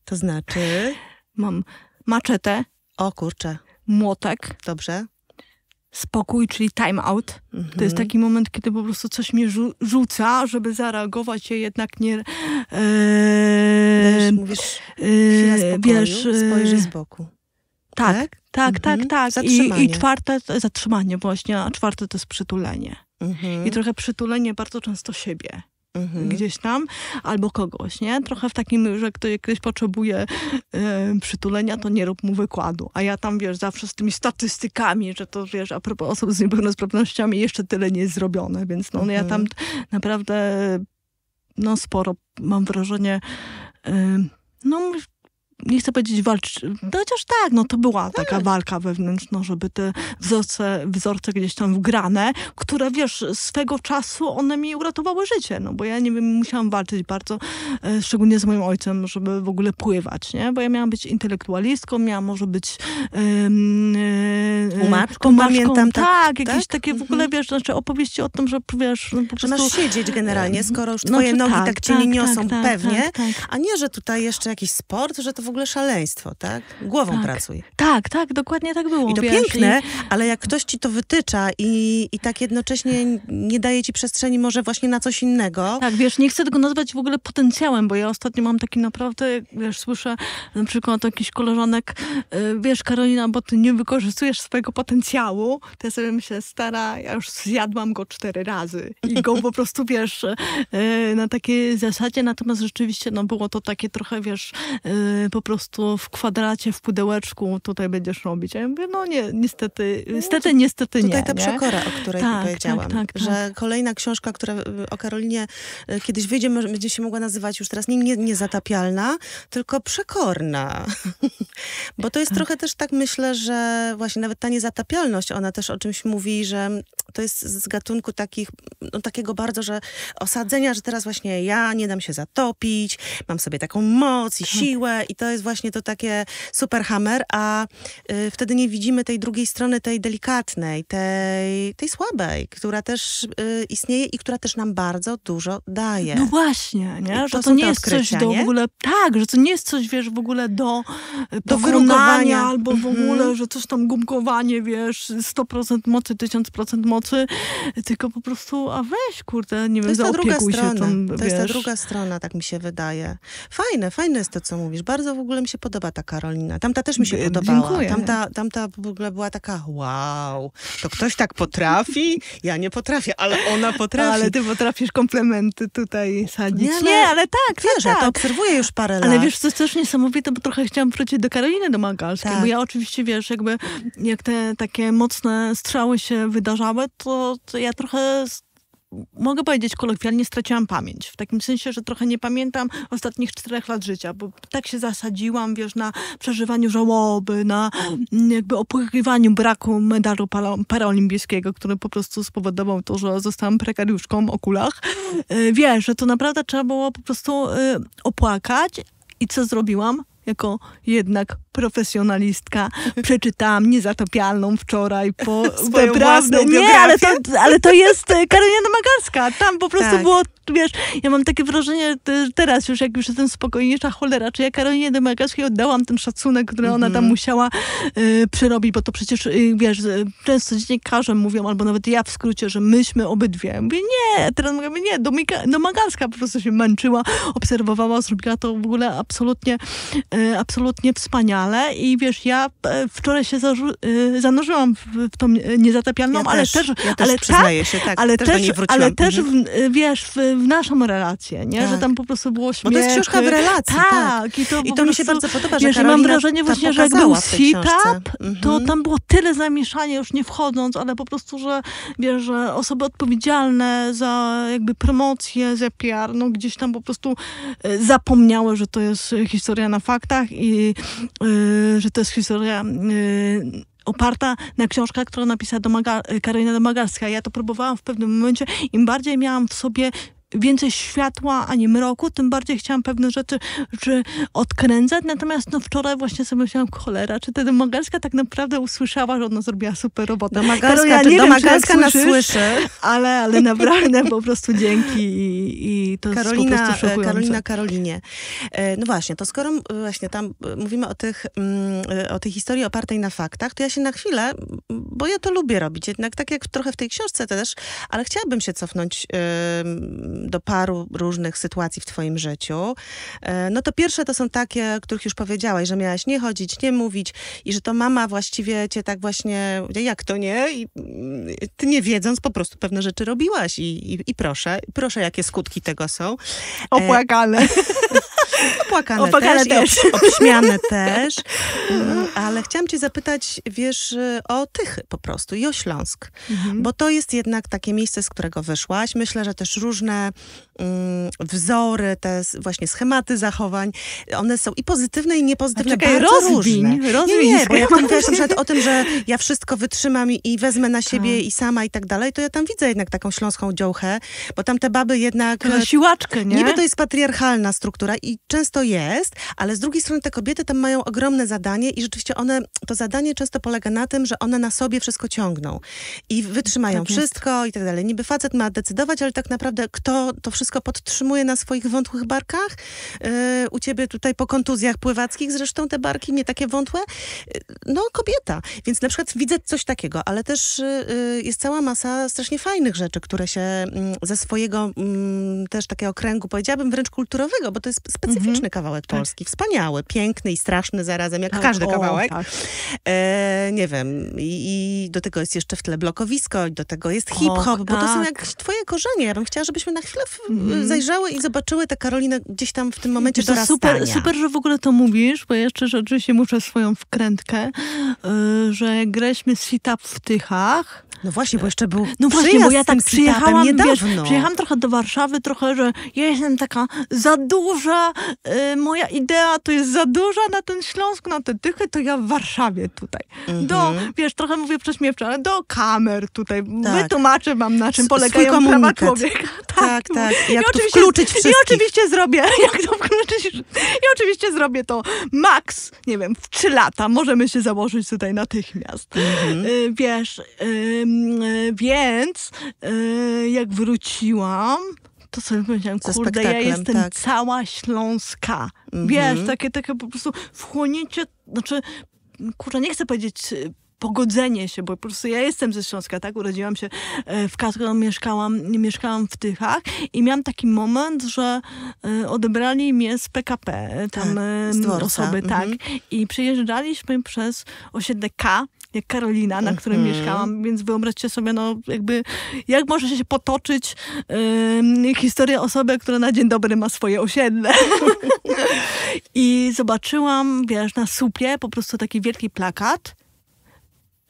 To znaczy, Mam maczetę, o kurczę, młotek, dobrze. spokój, czyli time out. Mhm. To jest taki moment, kiedy po prostu coś mnie rzu- rzuca, żeby zareagować i jednak nie... Wiesz, E, mówisz, e, spokoju, wiesz, e, spojrzyj z boku. tak, tak? tak, tak, Mhm. tak. I. I czwarte, to- zatrzymanie właśnie, a czwarte to jest przytulenie. Mhm. I trochę przytulenie bardzo często siebie. Mhm. gdzieś tam, albo kogoś, nie? Trochę w takim, że ktoś kiedyś potrzebuje e, przytulenia, to nie rób mu wykładu. A ja tam, wiesz, zawsze z tymi statystykami, że to, wiesz, a propos osób z niepełnosprawnościami jeszcze tyle nie jest zrobione, więc no, ja tam naprawdę no sporo, mam wrażenie, e, no nie chcę powiedzieć walcz, no chociaż tak, no to była taka Tak. walka wewnętrzna, żeby te wzorce, wzorce gdzieś tam wgrane, które wiesz, swego czasu one mi uratowały życie, no bo ja nie wiem, musiałam walczyć bardzo, e, szczególnie z moim ojcem, żeby w ogóle pływać, nie? Bo ja miałam być intelektualistką, miałam może być em, e, Tłumaczką, pamiętam, tak, tak, jakieś tak? takie w ogóle, wiesz, znaczy opowieści o tym, że wiesz, no po prostu... masz siedzieć generalnie, skoro już No, twoje czy nogi tak, tak, cię nie niosą tak, pewnie, tak, tak. a nie, że tutaj jeszcze jakiś sport, że to w ogóle szaleństwo, tak? Głową Tak. pracuj. Tak, tak, dokładnie tak było. I to wiesz, piękne, ale jak ktoś ci to wytycza i, i tak jednocześnie nie daje ci przestrzeni może właśnie na coś innego, Tak, wiesz, nie chcę tego nazwać w ogóle potencjałem, bo ja ostatnio mam taki naprawdę, wiesz, słyszę na przykład od jakichś koleżanek, y, wiesz, Karolina, bo ty nie wykorzystujesz swojego potencjału, to ja sobie myślę, stara, ja już zjadłam go cztery razy i go po prostu, wiesz, y, na takiej zasadzie, natomiast rzeczywiście, no było to takie trochę, wiesz, y, po prostu w kwadracie, w pudełeczku tutaj będziesz robić. A ja mówię, no nie, niestety, niestety, niestety Tutaj nie. ta nie? przekora, o której Tak, tak, powiedziałam. tak, tak. Że kolejna książka, która y, o Karolinie y, kiedyś wyjdzie, będzie się mogła nazywać już teraz nie, nie niezatapialna, tylko przekorna. Bo to jest trochę też tak, myślę, że właśnie nawet ta niezatapialność, ona też o czymś mówi, że to jest z gatunku takich, no takiego bardzo, że osadzenia, że teraz właśnie ja nie dam się zatopić, mam sobie taką moc i Tak. siłę i to jest właśnie to takie super hammer, a y, wtedy nie widzimy tej drugiej strony, tej delikatnej, tej, tej słabej, która też y, istnieje i która też nam bardzo dużo daje. No właśnie, nie? To że to, są nie jest coś do nie? w ogóle, tak, że to nie jest coś, wiesz, w ogóle do, do wykonania, albo w Mhm. ogóle, że coś tam gumkowanie, wiesz, 100% mocy, 1000% mocy, tylko po prostu, a weź, kurde, nie To wiem, jest ta druga strona. tam, to wiesz. jest ta druga strona, tak mi się wydaje. Fajne, fajne jest to, co mówisz. Bardzo w ogóle mi się podoba ta Karolina. Tamta też mi się podobała. dziękuję. Tamta, tamta w ogóle była taka, wow, to ktoś tak potrafi? Ja nie potrafię, ale ona potrafi. Ale ty potrafisz komplementy tutaj sadzić. Nie, Nie, ale- ale, tak, Wiesz, ja tak, to tak. obserwuję już parę lat. Ale wiesz, co jest też niesamowite, bo trochę chciałam wrócić do Karoliny Domagalskiej, Tak. bo ja oczywiście, wiesz, jakby jak te takie mocne strzały się wydarzały, to, to ja trochę mogę powiedzieć kolokwialnie, straciłam pamięć. W takim sensie, że trochę nie pamiętam ostatnich czterech lat życia, bo tak się zasadziłam, wiesz, na przeżywaniu żałoby, na mm, jakby opłykiwaniu braku medalu paraolimpijskiego, który po prostu spowodował to, że zostałam prekariuszką o kulach. E, Wiesz, że to naprawdę trzeba było po prostu e, opłakać. I co zrobiłam? Jako jednak profesjonalistka przeczytałam Niezatopialną wczoraj po Swoją Nie, ale to, ale to jest e, Karolina Domagalska. Tam po prostu Tak. było, wiesz, ja mam takie wrażenie te- teraz już, jak już jestem spokojniejsza, cholera, czy ja Karolinie Domagalskiej oddałam ten szacunek, który ona tam Mhm. musiała e, przerobić, bo to przecież, e, wiesz, często dziennikarze mówią, albo nawet ja w skrócie, że myśmy obydwie. Mówię, nie, teraz mówię, nie, Domika, Domagalska po prostu się męczyła, obserwowała, zrobiła to w ogóle absolutnie, e, absolutnie wspaniale i wiesz, ja e, wczoraj się e, zanurzyłam w, tą niezatapialną, ja ale też, też, ja też ale tak, przyznaję się, tak, ale też, też, ale też Mhm. w, wiesz, w, w naszą relację, nie? Tak. Że tam po prostu było Bo śmiech. to jest książka w relacji, tak. Tak, i to, I to mi się bardzo podoba, że Wiesz, Karolina mam wrażenie to właśnie, że jak był sit-up, to Mhm. tam było tyle zamieszania, już nie wchodząc, ale po prostu, że wiesz, że osoby odpowiedzialne za jakby promocję, za PR, no gdzieś tam po prostu e, zapomniały, że to jest e, historia na faktach i e, że to jest historia e, oparta na książkach, którą napisała Domaga, Karolina Domagalska. Ja to próbowałam w pewnym momencie. Im bardziej miałam w sobie więcej światła, a nie mroku, tym bardziej chciałam pewne rzeczy czy odkręcać. Natomiast no, wczoraj właśnie sobie myślałam, cholera, czy ta Domagalska tak naprawdę usłyszała, że ona zrobiła super robotę. Karolina, czy nie Domagalska jak nas słyszy. Ale, ale naprawdę po prostu dzięki i, i to jest po Karolina, prostu e, szokujące. Karolina Karolinie. E, No właśnie, to skoro właśnie tam e, mówimy o, tych, o tej historii opartej na faktach, to ja się na chwilę, bo ja to lubię robić, jednak tak jak trochę w tej książce też, ale chciałabym się cofnąć do paru różnych sytuacji w twoim życiu. E, No to pierwsze to są takie, o których już powiedziałaś, że miałaś nie chodzić, nie mówić i że to mama właściwie cię tak właśnie, jak to nie? I mm, ty nie wiedząc po prostu pewne rzeczy robiłaś i, i, i proszę, proszę jakie skutki tego są. Opłakane. Opłakane, Opłakane też, też. ob- obśmiane też. Mm, Ale chciałam cię zapytać, wiesz, o Tychy po prostu i o Śląsk. Mhm. Bo to jest jednak takie miejsce, z którego wyszłaś. Myślę, że też różne uh, wzory, te właśnie schematy zachowań, one są i pozytywne, i niepozytywne, A czekaj, bardzo rozwiń, różne. rozwiń nie, nie, bo jak mówiłaś na przykład o tym, że ja wszystko wytrzymam i, wezmę na siebie i sama i tak dalej, to ja tam widzę jednak taką śląską dziołchę, bo tam te baby jednak... Trochę siłaczkę, nie? Niby to jest patriarchalna struktura i często jest, ale z drugiej strony te kobiety tam mają ogromne zadanie i rzeczywiście one, to zadanie często polega na tym, że one na sobie wszystko ciągną i wytrzymają Tak wszystko i tak dalej. Niby facet ma decydować, ale tak naprawdę kto to wszystko podtrzymuje na swoich wątłych barkach? Yy, u ciebie tutaj po kontuzjach pływackich zresztą te barki nie takie wątłe? Yy, no kobieta. Więc na przykład widzę coś takiego, ale też yy, jest cała masa strasznie fajnych rzeczy, które się mm, ze swojego mm, też takiego kręgu, powiedziałabym wręcz kulturowego, bo to jest specyficzny kawałek Polski. Wspaniały, piękny i straszny zarazem, jak Tak, każdy o, kawałek. tak. E, nie wiem, i, i do tego jest jeszcze w tle blokowisko, i do tego jest hip-hop, bo to są tak. jakieś twoje korzenie. Ja bym chciała, żebyśmy na chwilę w, Mhm. zajrzały i zobaczyły tę Karolinę gdzieś tam w tym momencie dorastania. super, super, że w ogóle to mówisz, bo jeszcze że oczywiście muszę swoją wkrętkę, yy, że graliśmy sit-up w Tychach. No właśnie, bo jeszcze był No właśnie, bo ja tak przyjechałam, sit-upem wiesz, niedawno. przyjechałam trochę do Warszawy, trochę, że ja jestem taka za duża, y, moja idea to jest za duża na ten Śląsk, na te Tychy, to ja w Warszawie tutaj. Do, Mhm. wiesz, trochę mówię prześmiewczo, ale do kamer tutaj, Tak. wytłumaczę wam, na czym polegają prawa człowieka. Tak, tak. Jak I oczywiście- wkluczyć I oczywiście zrobię, jak to wkluczyć, i oczywiście zrobię to max, nie wiem, w trzy lata, możemy się założyć tutaj natychmiast. Mhm. Y, Wiesz, y, więc y, jak wróciłam, to sobie powiedziałam, Ze kurde, ja jestem tak. cała śląska. Mhm. Wiesz, takie, takie po prostu wchłonięcie, znaczy, kurczę, nie chcę powiedzieć y, pogodzenie się, bo po prostu ja jestem ze Śląska, tak? Urodziłam się e, w Katro, mieszkałam, mieszkałam w Tychach i miałam taki moment, że e, odebrali mnie z PKP, tam Tak, e, z osoby, tak. mhm. I przyjeżdżaliśmy przez osiedle K, jak Karolina, na którym Mhm. mieszkałam, więc wyobraźcie sobie, no jakby, jak może się potoczyć em, historia osoby, która na dzień dobry ma swoje osiedle. I zobaczyłam, wiesz, na supie po prostu taki wielki plakat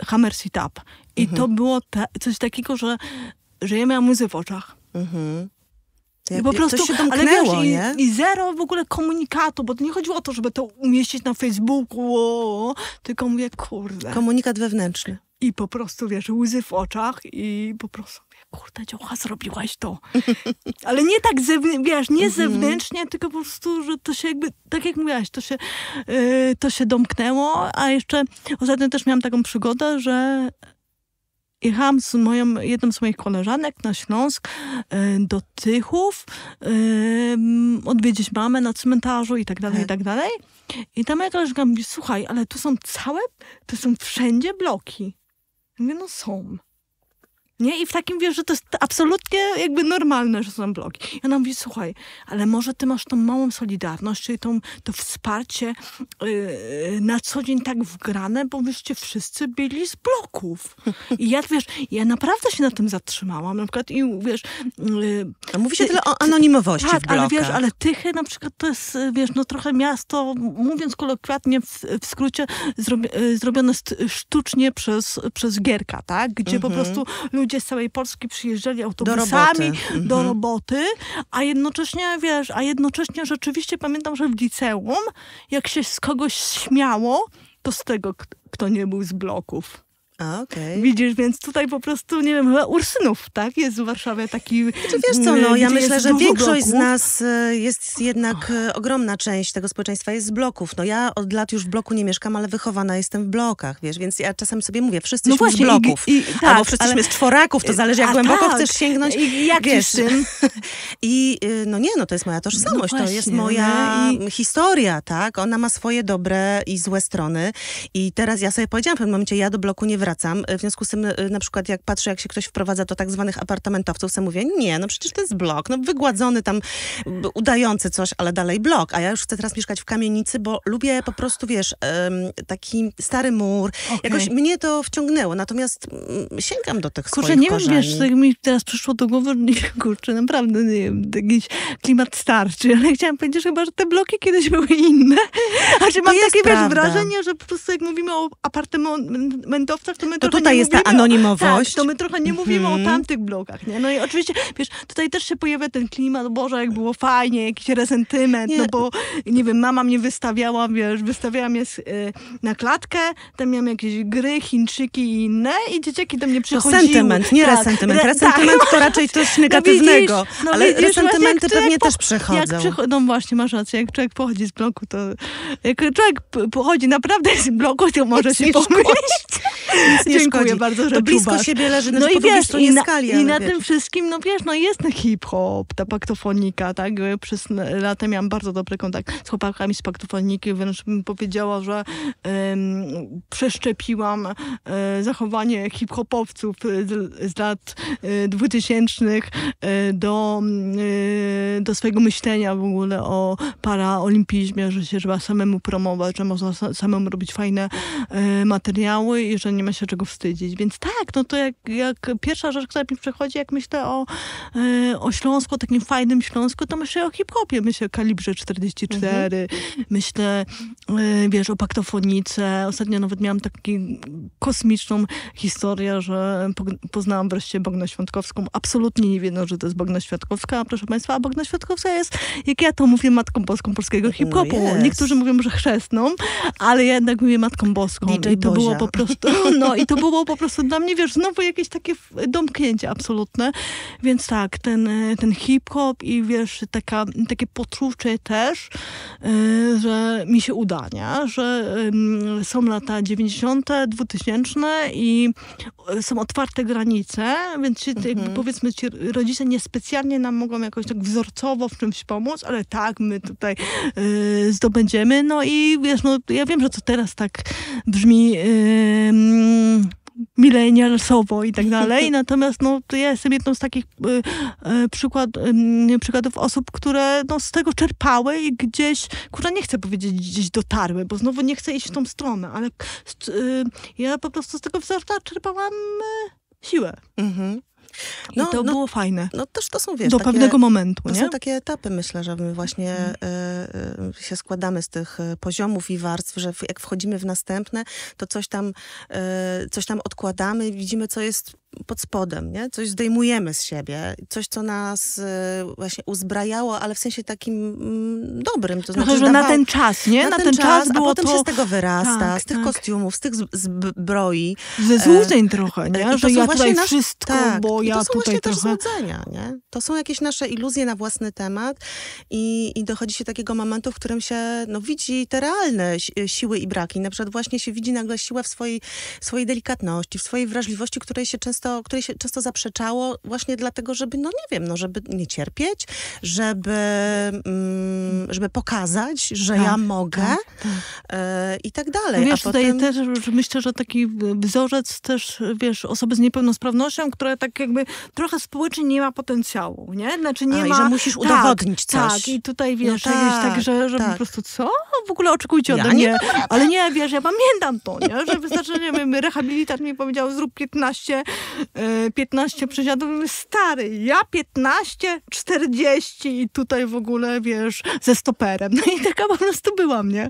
Hammer Sit Up. I Mhm. to było ta, coś takiego, że, że ja miałam łzy w oczach. Mhm. Jak, po prostu, się ale domknęło, wiesz, nie? i, i zero w ogóle komunikatu, bo to nie chodziło o to, żeby to umieścić na Facebooku, o, tylko mówię, kurde. Komunikat wewnętrzny. I po prostu, wiesz, łzy w oczach i po prostu mówię, kurde, dziocha, zrobiłaś to. Ale nie tak, wiesz, nie zewnętrznie, tylko po prostu, że to się jakby, tak jak mówiłaś, to się, yy, to się domknęło, a jeszcze ostatnio też miałam taką przygodę, że jechałam z moją, jedną z moich koleżanek na Śląsk yy, do Tychów, yy, odwiedzić mamę na cmentarzu i tak dalej, i Tak. tak dalej. I ta moja koleżanka mówi, słuchaj, ale tu są całe, to są wszędzie bloki. Ja Mówię, no są. Nie? I w takim wiesz, że to jest absolutnie jakby normalne, że są bloki. I ona mówi, słuchaj, ale może ty masz tą małą solidarność, czyli tą, to wsparcie yy, na co dzień tak wgrane, bo wyście wszyscy byli z bloków. I ja, wiesz, ja naprawdę się na tym zatrzymałam. Na przykład i wiesz... Yy, A mówi się Ty- tyle o anonimowości tak, ale wiesz, ale Tychy na przykład to jest, y, wiesz, no trochę miasto, mówiąc kolokwialnie w, w skrócie, zrobi, y, zrobione sztucznie przez, przez Gierka, tak? Gdzie po Mhm. prostu ludzie z całej Polski przyjeżdżali roboty. autobusami Mhm. do roboty, a jednocześnie, wiesz, a jednocześnie rzeczywiście pamiętam, że w liceum, jak się z kogoś śmiało, to z tego, kto nie był z bloków. A, okej. Widzisz, więc tutaj po prostu, nie wiem, chyba Ursynów, tak? Jest w Warszawie taki... Czy wiesz co, no, ja myślę, jest że większość z bloków. nas e, jest jednak, e, ogromna część tego społeczeństwa jest z bloków. No ja od lat już w bloku nie mieszkam, ale wychowana jestem w blokach, wiesz, więc ja czasami sobie mówię, wszyscy No jesteśmy właśnie, z i- bloków. i- tak, albo wszyscy ale- z czworaków, to zależy jak głęboko tak. chcesz sięgnąć. I jak wiesz. z? I no nie, no to jest moja tożsamość, No to jest właśnie, moja no historia, tak? Ona ma swoje dobre i złe strony. I teraz ja sobie powiedziałam w pewnym momencie, ja do bloku nie wracam. W związku z tym y, na przykład jak patrzę, jak się ktoś wprowadza do tak zwanych apartamentowców, sobie mówię, nie, no przecież to jest blok, no wygładzony tam, b- udający coś, ale dalej blok. A ja już chcę teraz mieszkać w kamienicy, bo lubię po prostu, wiesz, taki stary mur. Okej. Jakoś mnie to wciągnęło, natomiast mm, sięgam do tych Kurczę, nie wiem, korzeni. wiesz, tak mi teraz przyszło do głowy, nie, kurczę, naprawdę, nie wiem, jakiś klimat starczy, ale chciałam powiedzieć, że chyba, że te bloki kiedyś były inne. A że mam takie, wiesz, wrażenie, że po prostu jak mówimy o apartamentowcach, to my To tutaj jest ta anonimowość. O, tak, to my trochę nie mówimy Mhm. o tamtych blogach, nie? No i oczywiście, wiesz, tutaj też się pojawia ten klimat, Boże, jak było fajnie, jakiś resentyment, Nie. no bo, nie wiem, mama mnie wystawiała, wiesz, wystawiała mnie z, y, na klatkę, tam miałam jakieś gry, Chińczyki i inne i dzieciaki do mnie To przychodziły. sentyment, nie Tak, resentyment. re- Resentyment to raczej coś negatywnego, widzisz, no ale widzisz, resentymenty pewnie też Jak przechodzą. przycho- no właśnie, masz rację, jak człowiek pochodzi z bloku, to jak człowiek pochodzi naprawdę z bloku, to może się pomylić. Nic nie Dziękuję szkodzi. bardzo, że To blisko czuwasz. siebie leży, no, i wiesz, i na, skali, i na wiesz. tym wszystkim, no wiesz, no jest hip-hop, ta paktofonika, tak? Przez lata miałam bardzo dobry kontakt z chłopakami z paktofoniki, wręcz bym powiedziała, że em, przeszczepiłam e, zachowanie hip-hopowców z, z lat e, dwutysięcznych e, do, do swojego myślenia w ogóle o paraolimpizmie, że się trzeba samemu promować, że można sa- samemu robić fajne materiały i że nie ma się czego wstydzić. Więc tak, no to jak, jak pierwsza rzecz, która mi przychodzi, jak myślę o, e, o Śląsku, o takim fajnym Śląsku, to myślę o hip-hopie, myślę o kalibrze 44, myślę, e, wiesz, o paktofonice. Ostatnio nawet miałam taką kosmiczną historię, że po- poznałam wreszcie Bognę Świątkowską. Absolutnie nie wiedzą, że to jest Bogna Świadkowska, a proszę Państwa, a Bogna Świadkowska jest, jak ja to mówię, Matką Boską polskiego hip-hopu. jest. Niektórzy mówią, że chrzestną, ale ja jednak mówię Matką Boską. DJ I to było Bozia. po prostu, no i to było po prostu dla mnie, wiesz, znowu jakieś takie domknięcie absolutne. Więc tak, ten, e, ten hip-hop i wiesz, taka, takie poczucie też, e, że mi się uda, nie? Że są lata 90., 2000 i e, są otwarte granice, więc się, jakby Mhm. powiedzmy ci rodzice niespecjalnie nam mogą jakoś tak wzorcowo w czymś pomóc, ale tak, my tutaj zdobędziemy. No i wiesz, no ja wiem, że to teraz tak brzmi ym, milenialsowo i tak dalej, natomiast no, ja jestem jedną z takich y, y, przykład, ym, przykładów osób, które no, z tego czerpały i gdzieś, kurczę, nie chcę powiedzieć gdzieś dotarły, bo znowu nie chcę iść w tą stronę, ale y, ja po prostu z tego wzorca czerpałam y, siłę. Mhm. I No, to no, było fajne. No też to są, wiesz, Do takie, pewnego momentu, To nie? są takie etapy, myślę, że my właśnie e, e, się składamy z tych e, poziomów i warstw, że jak wchodzimy w następne, to coś tam, e, coś tam odkładamy i widzimy, co jest pod spodem, nie? Coś zdejmujemy z siebie, coś, co nas e, właśnie uzbrajało, ale w sensie takim mm, dobrym. To Trochę, znaczy, że na ten czas, nie? na, ten, czas, było a potem to się z tego wyrasta, tak, z tych tak. kostiumów, z tych zbroi. ze złudzeń trochę, I nie? to Że ja tutaj nasz- wszystko, Tak, bo i ja to są tutaj właśnie też trochę... złudzenia, nie? To są jakieś nasze iluzje na własny temat i, i dochodzi się takiego momentu, w którym się no, widzi te realne si- siły i braki. Na przykład właśnie się widzi nagle siłę w swojej, swojej delikatności, w swojej wrażliwości, której się często, której się często zaprzeczało właśnie dlatego, żeby, no nie wiem, no, żeby nie cierpieć, żeby, mm, żeby pokazać, że Tak, ja mogę tak, tak. e, i tak No dalej. wiesz, A tutaj potem... też że myślę, że taki wzorzec też, wiesz, osoby z niepełnosprawnością, która tak jakby trochę społecznie nie ma potencjału, nie? Znaczy nie A, i ma... że musisz udowodnić tak, coś. Tak, i tutaj wiesz, No tak, tak, że, że po tak. prostu co? W ogóle oczekujcie Ja ode nie mnie. Ale nie, wiesz, ja pamiętam to, nie? Że wystarczy, nie wiem, rehabilitant mi powiedział, zrób 15, e, 15 przysiadów. Mówię, Stary, ja 15, 40 i tutaj w ogóle, wiesz, ze stoperem. No i taka po prostu byłam, nie?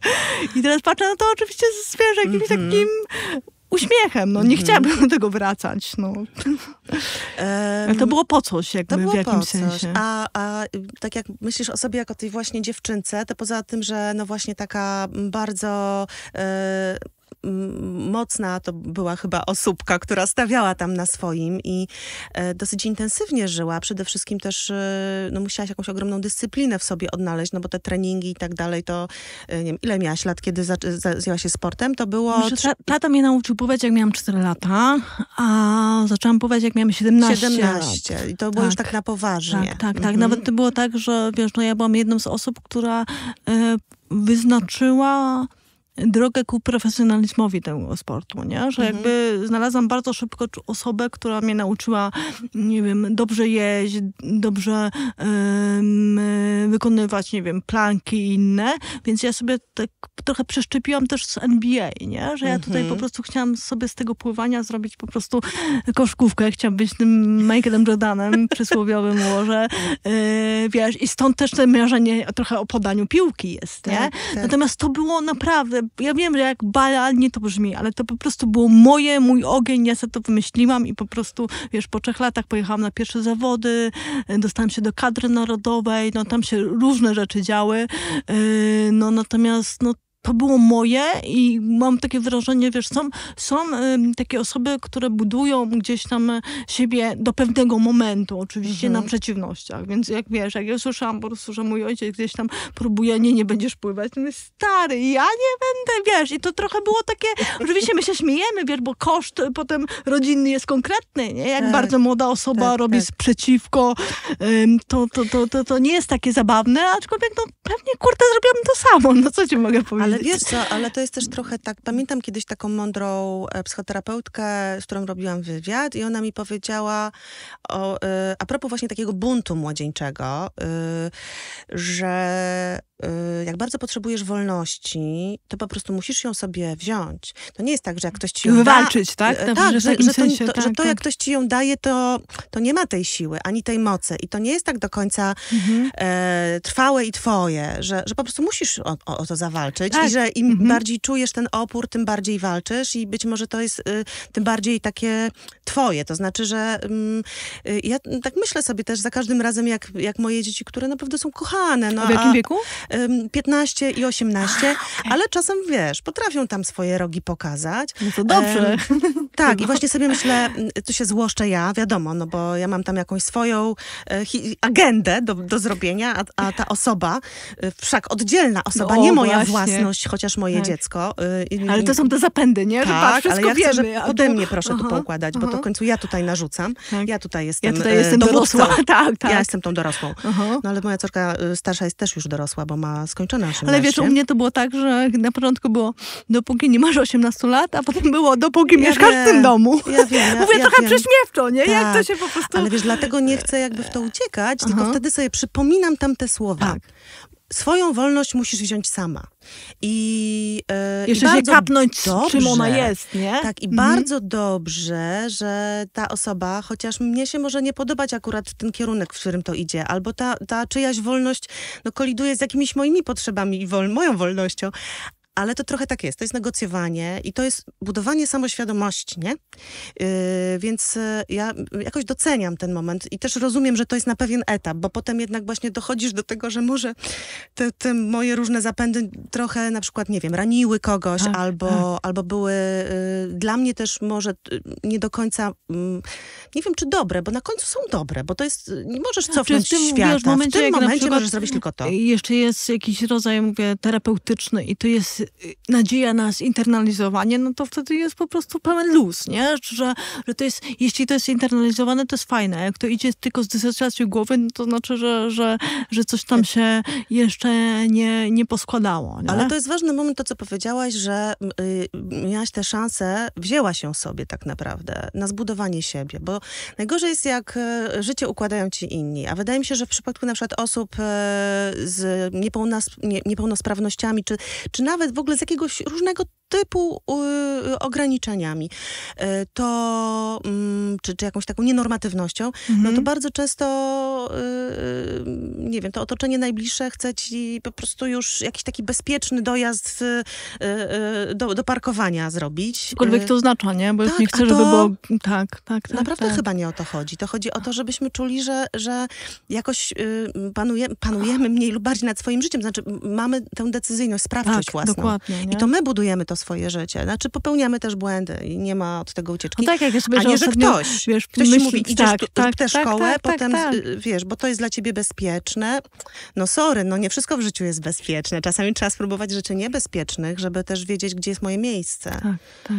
I teraz patrzę na to oczywiście z, wiesz, jakimś Mhm. takim uśmiechem, no nie chciałabym do tego wracać, no. Ale to było po coś jakby To było w jakimś po coś. sensie. A, a tak jak myślisz o sobie jako tej właśnie dziewczynce, to poza tym, że no właśnie taka bardzo e, mocna to była chyba osóbka, która stawiała tam na swoim i e, dosyć intensywnie żyła. Przede wszystkim też e, no, musiałaś jakąś ogromną dyscyplinę w sobie odnaleźć, no bo te treningi i tak dalej, to e, nie wiem, ile miałaś lat, kiedy za, za, zjęłaś się sportem? To było trzy- ta, tata mnie nauczył pływać, jak miałam 4 lata, a zaczęłam pływać, jak miałam 17, 17 lat. i to było już Tak. tak na poważnie. Tak, tak, tak. Mhm. Nawet to było tak, że wiesz, no ja byłam jedną z osób, która wyznaczyła drogę ku profesjonalizmowi tego sportu, nie? Że Mhm. jakby znalazłam bardzo szybko osobę, która mnie nauczyła, nie wiem, dobrze jeść, dobrze e, wykonywać, nie wiem, planki i inne, więc ja sobie tak trochę przeszczepiłam też z NBA, nie? Że ja tutaj Mhm. po prostu chciałam sobie z tego pływania zrobić po prostu koszkówkę, chciałam być tym Michaelem Jordanem przysłowiowym może, e, wiesz, i stąd też to marzenie trochę o podaniu piłki jest, nie? Tak, tak. Natomiast to było naprawdę ja wiem, że jak banalnie to brzmi, ale to po prostu było moje, mój ogień, ja sobie to wymyśliłam i po prostu, wiesz, po trzech latach pojechałam na pierwsze zawody, e, dostałam się do kadry narodowej, no tam się różne rzeczy działy, e, no natomiast, no to było moje i mam takie wrażenie, wiesz, są, są takie osoby, które budują gdzieś tam siebie do pewnego momentu, oczywiście mhm. na przeciwnościach, więc jak wiesz, jak ja słyszałam po prostu, że mój ojciec gdzieś tam próbuje, nie, nie będziesz pływać, to mówię, stary, ja nie będę, wiesz, i to trochę było takie, oczywiście my się śmiejemy, wiesz, bo koszt potem rodzinny jest konkretny, nie, jak tak. bardzo młoda osoba tak, robi tak. sprzeciwko, to, to, to, to, to nie jest takie zabawne, aczkolwiek no pewnie, kurde, zrobiłam to samo, no co ci mogę powiedzieć. Ale ale wiesz co, ale to jest też trochę tak, pamiętam kiedyś taką mądrą e, psychoterapeutkę, z którą robiłam wywiad i ona mi powiedziała o, e, a propos właśnie takiego buntu młodzieńczego, e, że Y, jak bardzo potrzebujesz wolności, to po prostu musisz ją sobie wziąć. To nie jest tak, że jak ktoś ci ją Wywalczyć, da, tak? tak, że, że, że, to, to, tak, że to tak. jak ktoś ci ją daje, to, to nie ma tej siły, ani tej mocy. I to nie jest tak do końca mhm. e, trwałe i twoje, że, że po prostu musisz o, o, o to zawalczyć tak. i że im mhm. bardziej czujesz ten opór, tym bardziej walczysz i być może to jest y, tym bardziej takie twoje. To znaczy, że y, ja tak myślę sobie też za każdym razem, jak, jak moje dzieci, które naprawdę są kochane. No, a w jakim a, wieku? 15 i 18, ale czasem wiesz, potrafią tam swoje rogi pokazać. No to dobrze. E, tak, i właśnie sobie myślę, tu się złoszczę ja, wiadomo, no bo ja mam tam jakąś swoją e, agendę do, do zrobienia, a, a ta osoba, e, wszak oddzielna osoba, no, nie moja właśnie. własność, chociaż moje tak. dziecko. E, ale to są te zapędy, nie? Że tak, ale ja chcę, wiemy, ode mnie proszę aha, tu poukładać, aha. bo to w końcu ja tutaj narzucam. Tak. Ja tutaj jestem, ja tutaj jestem dorosła. tak, tak. Ja jestem tą dorosłą. Aha. No ale moja córka starsza jest też już dorosła, bo ma skończone 18. Ale wiesz, u mnie to było tak, że na początku było dopóki nie masz 18 lat, a potem było dopóki ja mieszkasz wiem, w tym domu. Ja wiem, ja, Mówię ja trochę wiem. prześmiewczo, nie? Tak. Jak to się po prostu... Ale wiesz, dlatego nie chcę jakby w to uciekać, Aha. tylko wtedy sobie przypominam tam te słowa. Tak swoją wolność musisz wziąć sama. I, yy, Jeszcze i się kapnąć, dobrze, czym ona jest, nie? Tak, i mhm. bardzo dobrze, że ta osoba, chociaż mnie się może nie podobać akurat ten kierunek, w którym to idzie, albo ta, ta czyjaś wolność no, koliduje z jakimiś moimi potrzebami i wol, moją wolnością, ale to trochę tak jest. To jest negocjowanie i to jest budowanie samoświadomości, nie? Yy, więc yy, ja jakoś doceniam ten moment i też rozumiem, że to jest na pewien etap, bo potem jednak właśnie dochodzisz do tego, że może te, te moje różne zapędy trochę na przykład, nie wiem, raniły kogoś tak, albo, tak. albo były yy, dla mnie też może y, nie do końca, mm, nie wiem czy dobre, bo na końcu są dobre, bo to jest, nie możesz znaczy, cofnąć w tym, świata. Wiesz, w momencie, w tym momencie możesz zrobić tylko to. Jeszcze jest jakiś rodzaj, mówię, terapeutyczny i to jest nadzieja na zinternalizowanie, no to wtedy jest po prostu pełen luz, nie? Że, że to jest, jeśli to jest internalizowane, to jest fajne. Jak to idzie tylko z dysocjacją głowy, no to znaczy, że, że, że coś tam się jeszcze nie, nie poskładało. Nie? Ale to jest ważny moment, to co powiedziałaś, że y, miałaś tę szansę, wzięłaś ją sobie tak naprawdę na zbudowanie siebie, bo najgorzej jest, jak y, życie układają ci inni, a wydaje mi się, że w przypadku na przykład osób y, z niepełnosprawnościami, czy, czy nawet w ogóle z jakiegoś różnego typu y, ograniczeniami, y, to y, czy, czy jakąś taką nienormatywnością, mhm. no to bardzo często y, nie wiem, to otoczenie najbliższe chce ci po prostu już jakiś taki bezpieczny dojazd y, y, do, do parkowania zrobić. Cokolwiek to oznacza, nie? Bo tak, już nie chcę, żeby było... Tak, tak, tak. Naprawdę tak. chyba nie o to chodzi. To chodzi o to, żebyśmy czuli, że, że jakoś panuje, panujemy mniej lub bardziej nad swoim życiem. Znaczy mamy tę decyzyjność, sprawczość tak, własną. Dokładnie, nie? I to my budujemy to swoje życie. Znaczy popełniamy też błędy i nie ma od tego ucieczki. No tak, jak ja sobie, A nie, że ktoś, wiesz, ktoś myśl, ci mówi, idziesz tak, tu, tak, tę tak, szkołę, tak, tak, potem, tak. wiesz, bo to jest dla ciebie bezpieczne. No sorry, no nie wszystko w życiu jest bezpieczne. Czasami trzeba spróbować rzeczy niebezpiecznych, żeby też wiedzieć, gdzie jest moje miejsce. Tak, tak.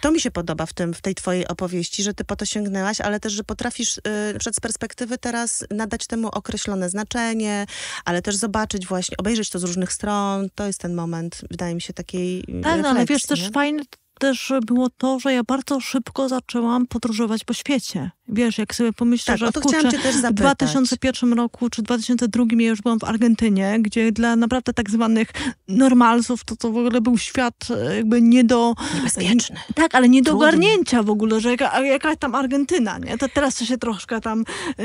To mi się podoba w, tym, w tej twojej opowieści, że ty po to sięgnęłaś, ale też, że potrafisz y, przed z perspektywy teraz nadać temu określone znaczenie, ale też zobaczyć właśnie, obejrzeć to z różnych stron. To jest ten moment, wydaje mi się, takiej Tak, no, ale wiesz, też fajne też było to, że ja bardzo szybko zaczęłam podróżować po świecie. Wiesz, jak sobie pomyślę, tak, że o to kurczę, cię też w 2001 roku czy 2002 ja już byłam w Argentynie, gdzie dla naprawdę tak zwanych normalsów to, to w ogóle był świat e, jakby nie do... Niebezpieczny. Tak, ale nie do Trudny. ogarnięcia w ogóle, że jaka, jaka tam Argentyna, nie? To teraz to się troszkę tam yy,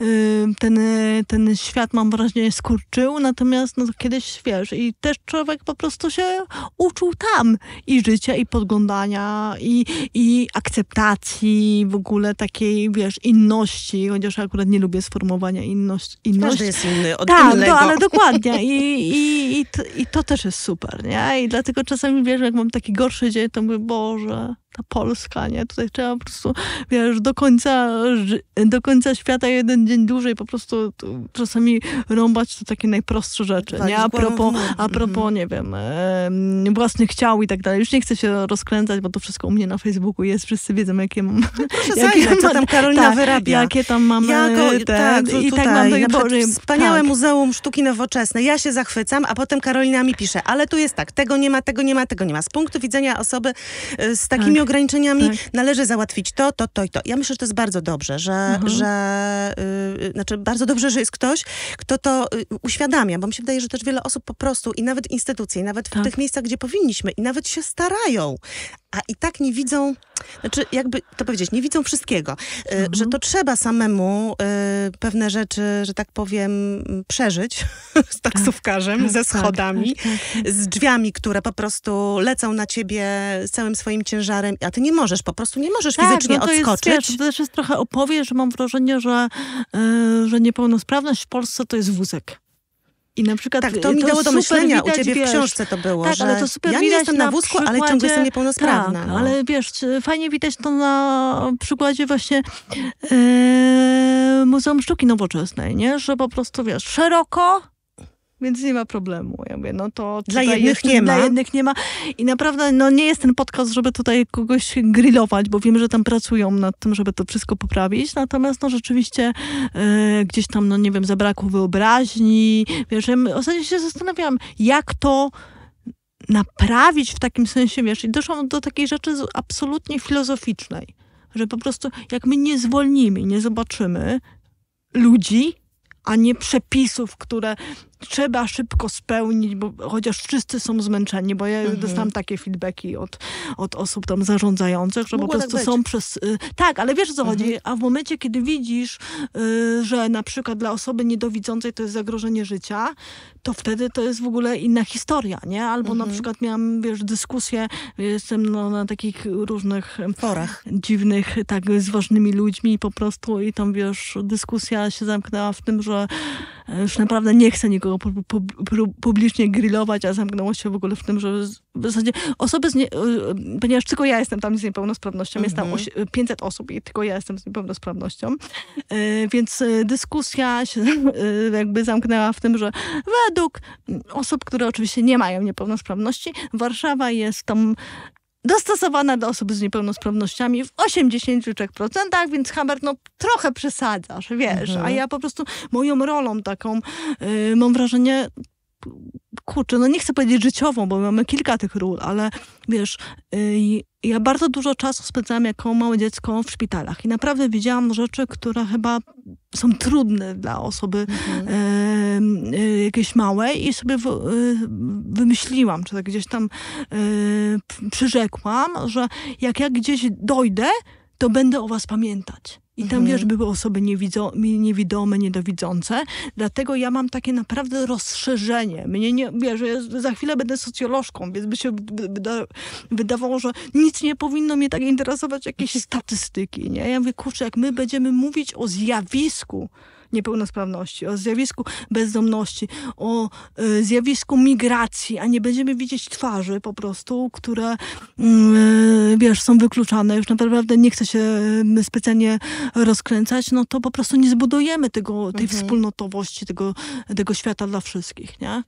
yy, ten, ten świat mam wrażenie skurczył, natomiast no, kiedyś, wiesz, i też człowiek po prostu się uczył tam i życia, i podglądania, i, i akceptacji w ogóle takiej, wiesz, inności, chociaż akurat nie lubię sformułowania inność, inności. Każdy jest inny od tak, innego. Tak, ale dokładnie. I, i, i, to, I to też jest super, nie? I dlatego czasami, wiesz, jak mam taki gorszy dzień, to mówię, Boże, ta Polska, nie? Tutaj trzeba po prostu, wiesz, do końca, do końca świata jeden dzień dłużej po prostu czasami rąbać to takie najprostsze rzeczy, nie? A propos, a propos mhm. nie wiem, e, własnych ciał i tak dalej. Już nie chcę się rozkręcać, bo to wszystko u mnie na Facebooku jest, wszyscy wiedzą, jakie mam... Jakie co tam Karolina tak, wyrabia. Jakie tam mamy Jako, te, tak, i tak mam do Boże, Wspaniałe tak. Muzeum Sztuki Nowoczesnej. Ja się zachwycam, a potem Karolina mi pisze, ale tu jest tak, tego nie ma, tego nie ma, tego nie ma. Z punktu widzenia osoby e, z takimi tak ograniczeniami tak. należy załatwić to, to, to i to. Ja myślę, że to jest bardzo dobrze, że, mhm. że yy, znaczy bardzo dobrze, że jest ktoś, kto to yy, uświadamia, bo mi się wydaje, że też wiele osób po prostu i nawet instytucje, i nawet tak. w tych miejscach, gdzie powinniśmy, i nawet się starają, a i tak nie widzą, znaczy jakby to powiedzieć, nie widzą wszystkiego, y, mhm. że to trzeba samemu y, pewne rzeczy, że tak powiem, przeżyć z tak, taksówkarzem, tak, ze tak, schodami, tak, tak, z drzwiami, które po prostu lecą na ciebie z całym swoim ciężarem, a ty nie możesz, po prostu nie możesz fizycznie no to odskoczyć. Jest, wiesz, to też jest trochę opowie, że mam wrażenie, że, yy, że niepełnosprawność w Polsce to jest wózek. I na przykład tak, to mi dało do myślenia, widać, u ciebie wiesz, w książce to było, tak, że ale to super ja nie jestem na wózku, na ale ciągle jestem niepełnosprawna. Tak, no. ale wiesz, fajnie widać to na przykładzie właśnie e, Muzeum Sztuki Nowoczesnej, nie? Że po prostu, wiesz, szeroko więc nie ma problemu. Ja mówię, no to dla jednych nie ma. Dla jednych nie ma. I naprawdę no, nie jest ten podcast, żeby tutaj kogoś grillować, bo wiem, że tam pracują nad tym, żeby to wszystko poprawić. Natomiast no rzeczywiście e, gdzieś tam, no nie wiem, zabrakło wyobraźni. Wiesz, ja ostatnio się zastanawiałam, jak to naprawić w takim sensie, wiesz, i doszłam do takiej rzeczy absolutnie filozoficznej, że po prostu jak my nie zwolnimy, nie zobaczymy ludzi, a nie przepisów, które trzeba szybko spełnić, bo chociaż wszyscy są zmęczeni, bo ja mhm. dostałam takie feedbacki od, od osób tam zarządzających, że Mogło po prostu tak są przez... Y, tak, ale wiesz o co mhm. chodzi? A w momencie, kiedy widzisz, y, że na przykład dla osoby niedowidzącej to jest zagrożenie życia, to wtedy to jest w ogóle inna historia, nie? Albo mhm. na przykład miałam, wiesz, dyskusję, jestem no, na takich różnych... Forach. Dziwnych, tak, z ważnymi ludźmi po prostu i tam, wiesz, dyskusja się zamknęła w tym, że już naprawdę nie chcę nikogo pu pu publicznie grillować, a zamknęło się w ogóle w tym, że w zasadzie osoby z nie, y, ponieważ tylko ja jestem tam z niepełnosprawnością, jest tam 500 mhm. osób i tylko ja jestem z niepełnosprawnością, więc dyskusja się jakby zamknęła w tym, że według osób, które oczywiście nie mają niepełnosprawności, Warszawa jest tam dostosowana do osób z niepełnosprawnościami w 83%, więc Hammer no trochę przesadzasz, wiesz, mhm. a ja po prostu moją rolą taką, yy, mam wrażenie, kurczę, no nie chcę powiedzieć życiową, bo mamy kilka tych ról, ale wiesz, yy, ja bardzo dużo czasu spędzałam jako małe dziecko w szpitalach i naprawdę widziałam rzeczy, które chyba są trudne dla osoby mhm. e, e, jakiejś małej i sobie w, e, wymyśliłam, czy tak gdzieś tam e, przyrzekłam, że jak ja gdzieś dojdę, to będę o was pamiętać. I tam, mhm. wiesz, były osoby niewidzo, niewidome, niedowidzące. Dlatego ja mam takie naprawdę rozszerzenie. Mnie nie, wiesz, ja za chwilę będę socjolożką, więc by się wyda, wydawało, że nic nie powinno mnie tak interesować, jakieś statystyki, nie? Ja mówię, kurczę, jak my będziemy mówić o zjawisku, niepełnosprawności, o zjawisku bezdomności, o y, zjawisku migracji, a nie będziemy widzieć twarzy po prostu, które y, wiesz, są wykluczane. Już naprawdę nie chcę się y, specjalnie rozkręcać, no to po prostu nie zbudujemy tego, tej mhm. wspólnotowości, tego, tego świata dla wszystkich, nie?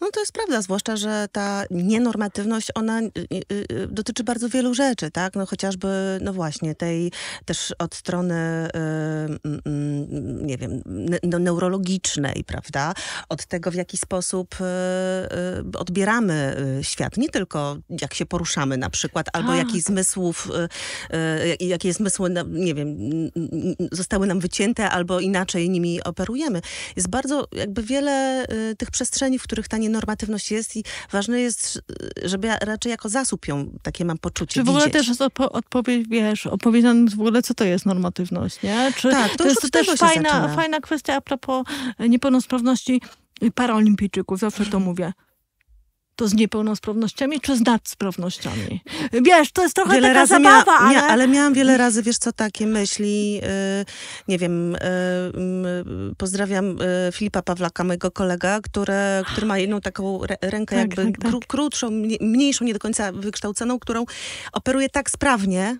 No to jest prawda, zwłaszcza, że ta nienormatywność, ona y, y, y, dotyczy bardzo wielu rzeczy, tak? No chociażby, no właśnie, tej też od strony, mm, mm, nie wiem, ne neurologicznej, prawda? Od tego, w jaki sposób odbieramy świat. Nie tylko jak się poruszamy na przykład, albo tak. jakich zmysłów, jakie zmysły, nie wiem, zostały nam wycięte, albo inaczej nimi operujemy. Jest bardzo jakby wiele tych przestrzeni, w których ta nienormatywność jest i ważne jest, żeby raczej jako zasób ją, takie mam poczucie, Czy w ogóle też jest odpowiedź, wiesz, opowiedziane w ogóle, co to jest normatywność, nie? Czy tak, to, to jest też fajna, fajna kwestia a propos niepełnosprawności paraolimpijczyków, zawsze to mówię to z niepełnosprawnościami, czy z nadsprawnościami? Wiesz, to jest trochę wiele taka zabawa, mia ale... ale miałam wiele razy, wiesz co, takie myśli, yy, nie wiem, yy, pozdrawiam yy, Filipa Pawlaka, mojego kolega, który, który ma jedną taką rękę tak, jakby tak, tak. krótszą, mniejszą, nie do końca wykształconą, którą operuje tak sprawnie,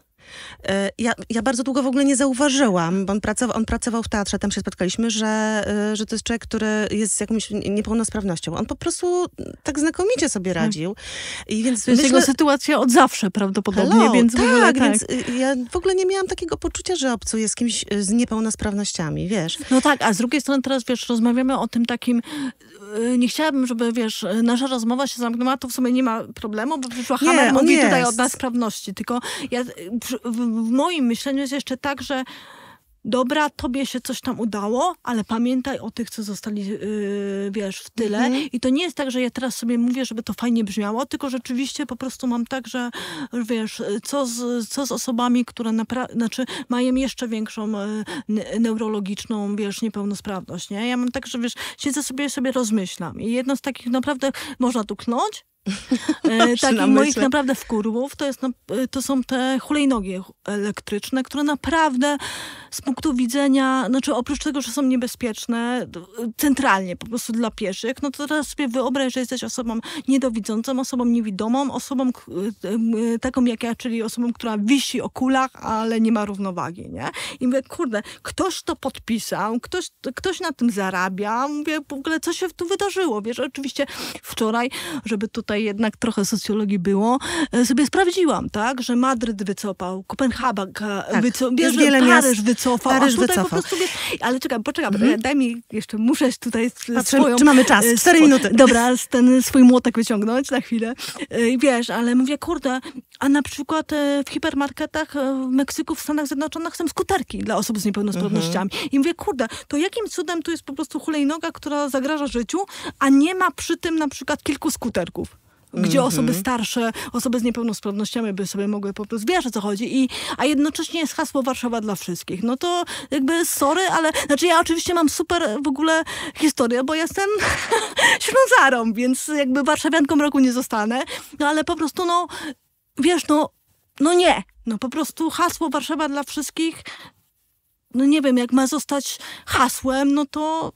ja, ja bardzo długo w ogóle nie zauważyłam, bo on pracował, on pracował w teatrze, tam się spotkaliśmy, że, e, że to jest człowiek, który jest z jakąś niepełnosprawnością. On po prostu tak znakomicie sobie tak. radził. I więc to jest myślę... jego sytuacja od zawsze prawdopodobnie, Hello, więc tak, ogóle, tak, więc y, ja w ogóle nie miałam takiego poczucia, że obcuję z kimś y, z niepełnosprawnościami, wiesz. No tak, a z drugiej strony teraz, wiesz, rozmawiamy o tym takim y, nie chciałabym, żeby, wiesz, nasza rozmowa się zamknęła, to w sumie nie ma problemu, bo przyszła Hammer mówi jest. tutaj o sprawności, tylko ja w, w moim myśleniu jest jeszcze tak, że dobra, tobie się coś tam udało, ale pamiętaj o tych, co zostali, yy, wiesz, w tyle. Mhm. I to nie jest tak, że ja teraz sobie mówię, żeby to fajnie brzmiało, tylko rzeczywiście po prostu mam tak, że wiesz, co z, co z osobami, które naprawdę, znaczy mają jeszcze większą yy, neurologiczną, wiesz, niepełnosprawność, nie? Ja mam tak, że wiesz, siedzę sobie sobie rozmyślam i jedno z takich naprawdę można tu knąć, takich moich naprawdę wkurwów to, jest, to są te hulajnogi elektryczne, które naprawdę z punktu widzenia, znaczy oprócz tego, że są niebezpieczne centralnie po prostu dla pieszych, no to teraz sobie wyobraź, że jesteś osobą niedowidzącą, osobą niewidomą, osobą e, taką jak ja, czyli osobą, która wisi o kulach, ale nie ma równowagi, nie? I mówię, kurde, ktoś to podpisał, ktoś, ktoś na tym zarabia, mówię, w ogóle co się tu wydarzyło, wiesz, oczywiście wczoraj, żeby tutaj tutaj jednak trochę socjologii było, e, sobie sprawdziłam, tak, że Madryt wycofał, Kopenhaga tak, wycofał, wiesz, Paryż miast, wycofał, Paryż wycofał. Prostu, ale czekaj, poczekaj, mhm. daj mi jeszcze, muszę tutaj Patrzę, swoją... Czy mamy czas? E, Cztery minuty. Dobra, ten swój młotek wyciągnąć na chwilę. E, I wiesz, ale mówię, kurde, a na przykład w hipermarketach w Meksyku, w Stanach Zjednoczonych są skuterki dla osób z niepełnosprawnościami. Mhm. I mówię, kurde, to jakim cudem tu jest po prostu hulajnoga, która zagraża życiu, a nie ma przy tym na przykład kilku skuterków? gdzie mm -hmm. osoby starsze, osoby z niepełnosprawnościami by sobie mogły po prostu, wiesz o co chodzi, I, a jednocześnie jest hasło Warszawa dla wszystkich. No to jakby sorry, ale, znaczy ja oczywiście mam super w ogóle historię, bo jestem ślązarą, więc jakby warszawianką roku nie zostanę, no ale po prostu no, wiesz, no, no nie, no po prostu hasło Warszawa dla wszystkich, no nie wiem, jak ma zostać hasłem, no to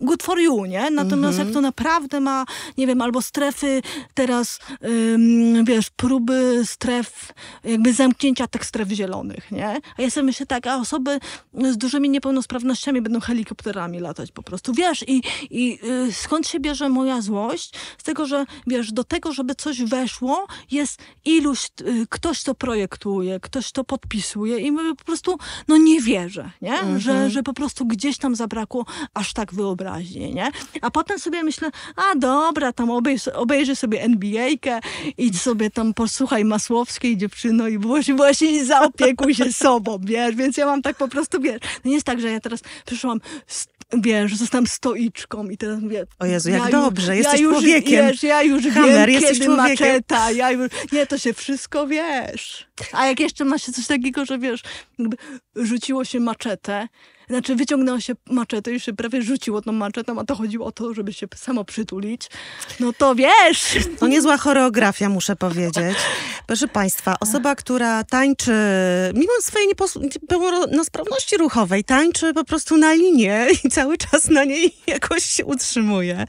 good for you, nie? Natomiast mm -hmm. jak mhm. to naprawdę ma, nie wiem, albo strefy teraz, ym, wiesz, próby stref, jakby zamknięcia tych stref zielonych, nie? A ja sobie myślę tak, a osoby z dużymi niepełnosprawnościami będą helikopterami latać po prostu, wiesz? I, i y, skąd się bierze moja złość? Z tego, że, wiesz, do tego, żeby coś weszło, jest iluś, y, ktoś to projektuje, ktoś to podpisuje i my po prostu, no nie wierzę, nie? Mm -hmm. Że, że po prostu gdzieś tam zabrakło aż tak wyobraźnię, nie? A potem sobie myślę, a dobra, tam obejrz, obejrzę sobie NBA-kę, idź sobie tam posłuchaj Masłowskiej dziewczyno i właśnie, właśnie zaopiekuj się sobą, wiesz? Więc ja mam tak po prostu, wiesz, no nie jest tak, że ja teraz przyszłam wiesz, zostałam stoiczką i teraz mówię... O Jezu, jak ja dobrze, już, jesteś ja już, człowiekiem. Wiesz, ja już Hammer, wiem, kiedy człowiekiem. maczeta, ja już... Nie, to się wszystko wiesz. A jak jeszcze ma się coś takiego, że wiesz, rzuciło się maczetę, znaczy wyciągnęło się maczetę i się prawie rzuciło tą maczetą, a to chodziło o to, żeby się samo przytulić. No to wiesz! To niezła choreografia, muszę powiedzieć. Proszę Państwa, osoba, która tańczy, mimo swojej niepełnosprawności ruchowej, tańczy po prostu na linie i cały czas na niej jakoś się utrzymuje.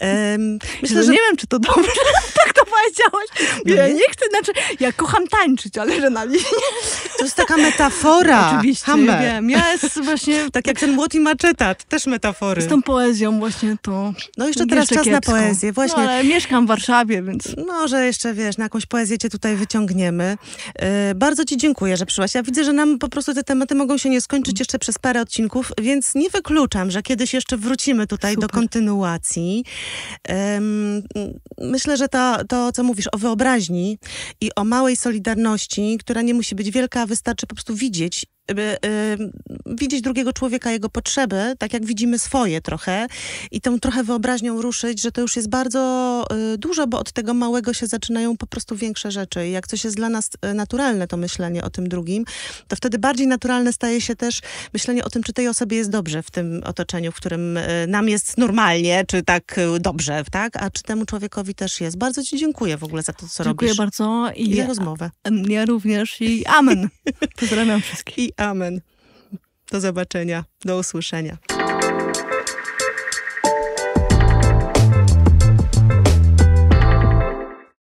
Um, myślę, że... Nie wiem, czy to dobrze, tak to powiedziałaś. No ja nie chcę, znaczy, ja kocham tańczyć, ale że na linie. To jest taka metafora. Oczywiście, Hammer. wiem. Ja jest właśnie tak jak ten młot i maczeta, też metafory. Z tą poezją właśnie to... No jeszcze teraz czas kiepsko. na poezję, właśnie. No, ale mieszkam w Warszawie, więc... No, że jeszcze, wiesz, na jakąś poezję cię tutaj wyciągniemy. E, bardzo ci dziękuję, że przyszłaś. Ja widzę, że nam po prostu te tematy mogą się nie skończyć jeszcze przez parę odcinków, więc nie wykluczam, że kiedyś jeszcze wrócimy tutaj Super. do kontynuacji. Myślę, że to, to, co mówisz o wyobraźni i o małej solidarności, która nie musi być wielka, wystarczy po prostu widzieć y, widzieć drugiego człowieka, jego potrzeby, tak jak widzimy swoje trochę i tą trochę wyobraźnią ruszyć, że to już jest bardzo y, dużo, bo od tego małego się zaczynają po prostu większe rzeczy. I jak coś jest dla nas y, naturalne, to myślenie o tym drugim, to wtedy bardziej naturalne staje się też myślenie o tym, czy tej osobie jest dobrze w tym otoczeniu, w którym y, nam jest normalnie, czy tak y, dobrze, tak? A czy temu człowiekowi też jest. Bardzo ci dziękuję w ogóle za to, co dziękuję robisz. Dziękuję bardzo. I, I za rozmowę. Ja również i amen. Pozdrawiam wszystkich. I amen. Do zobaczenia, do usłyszenia.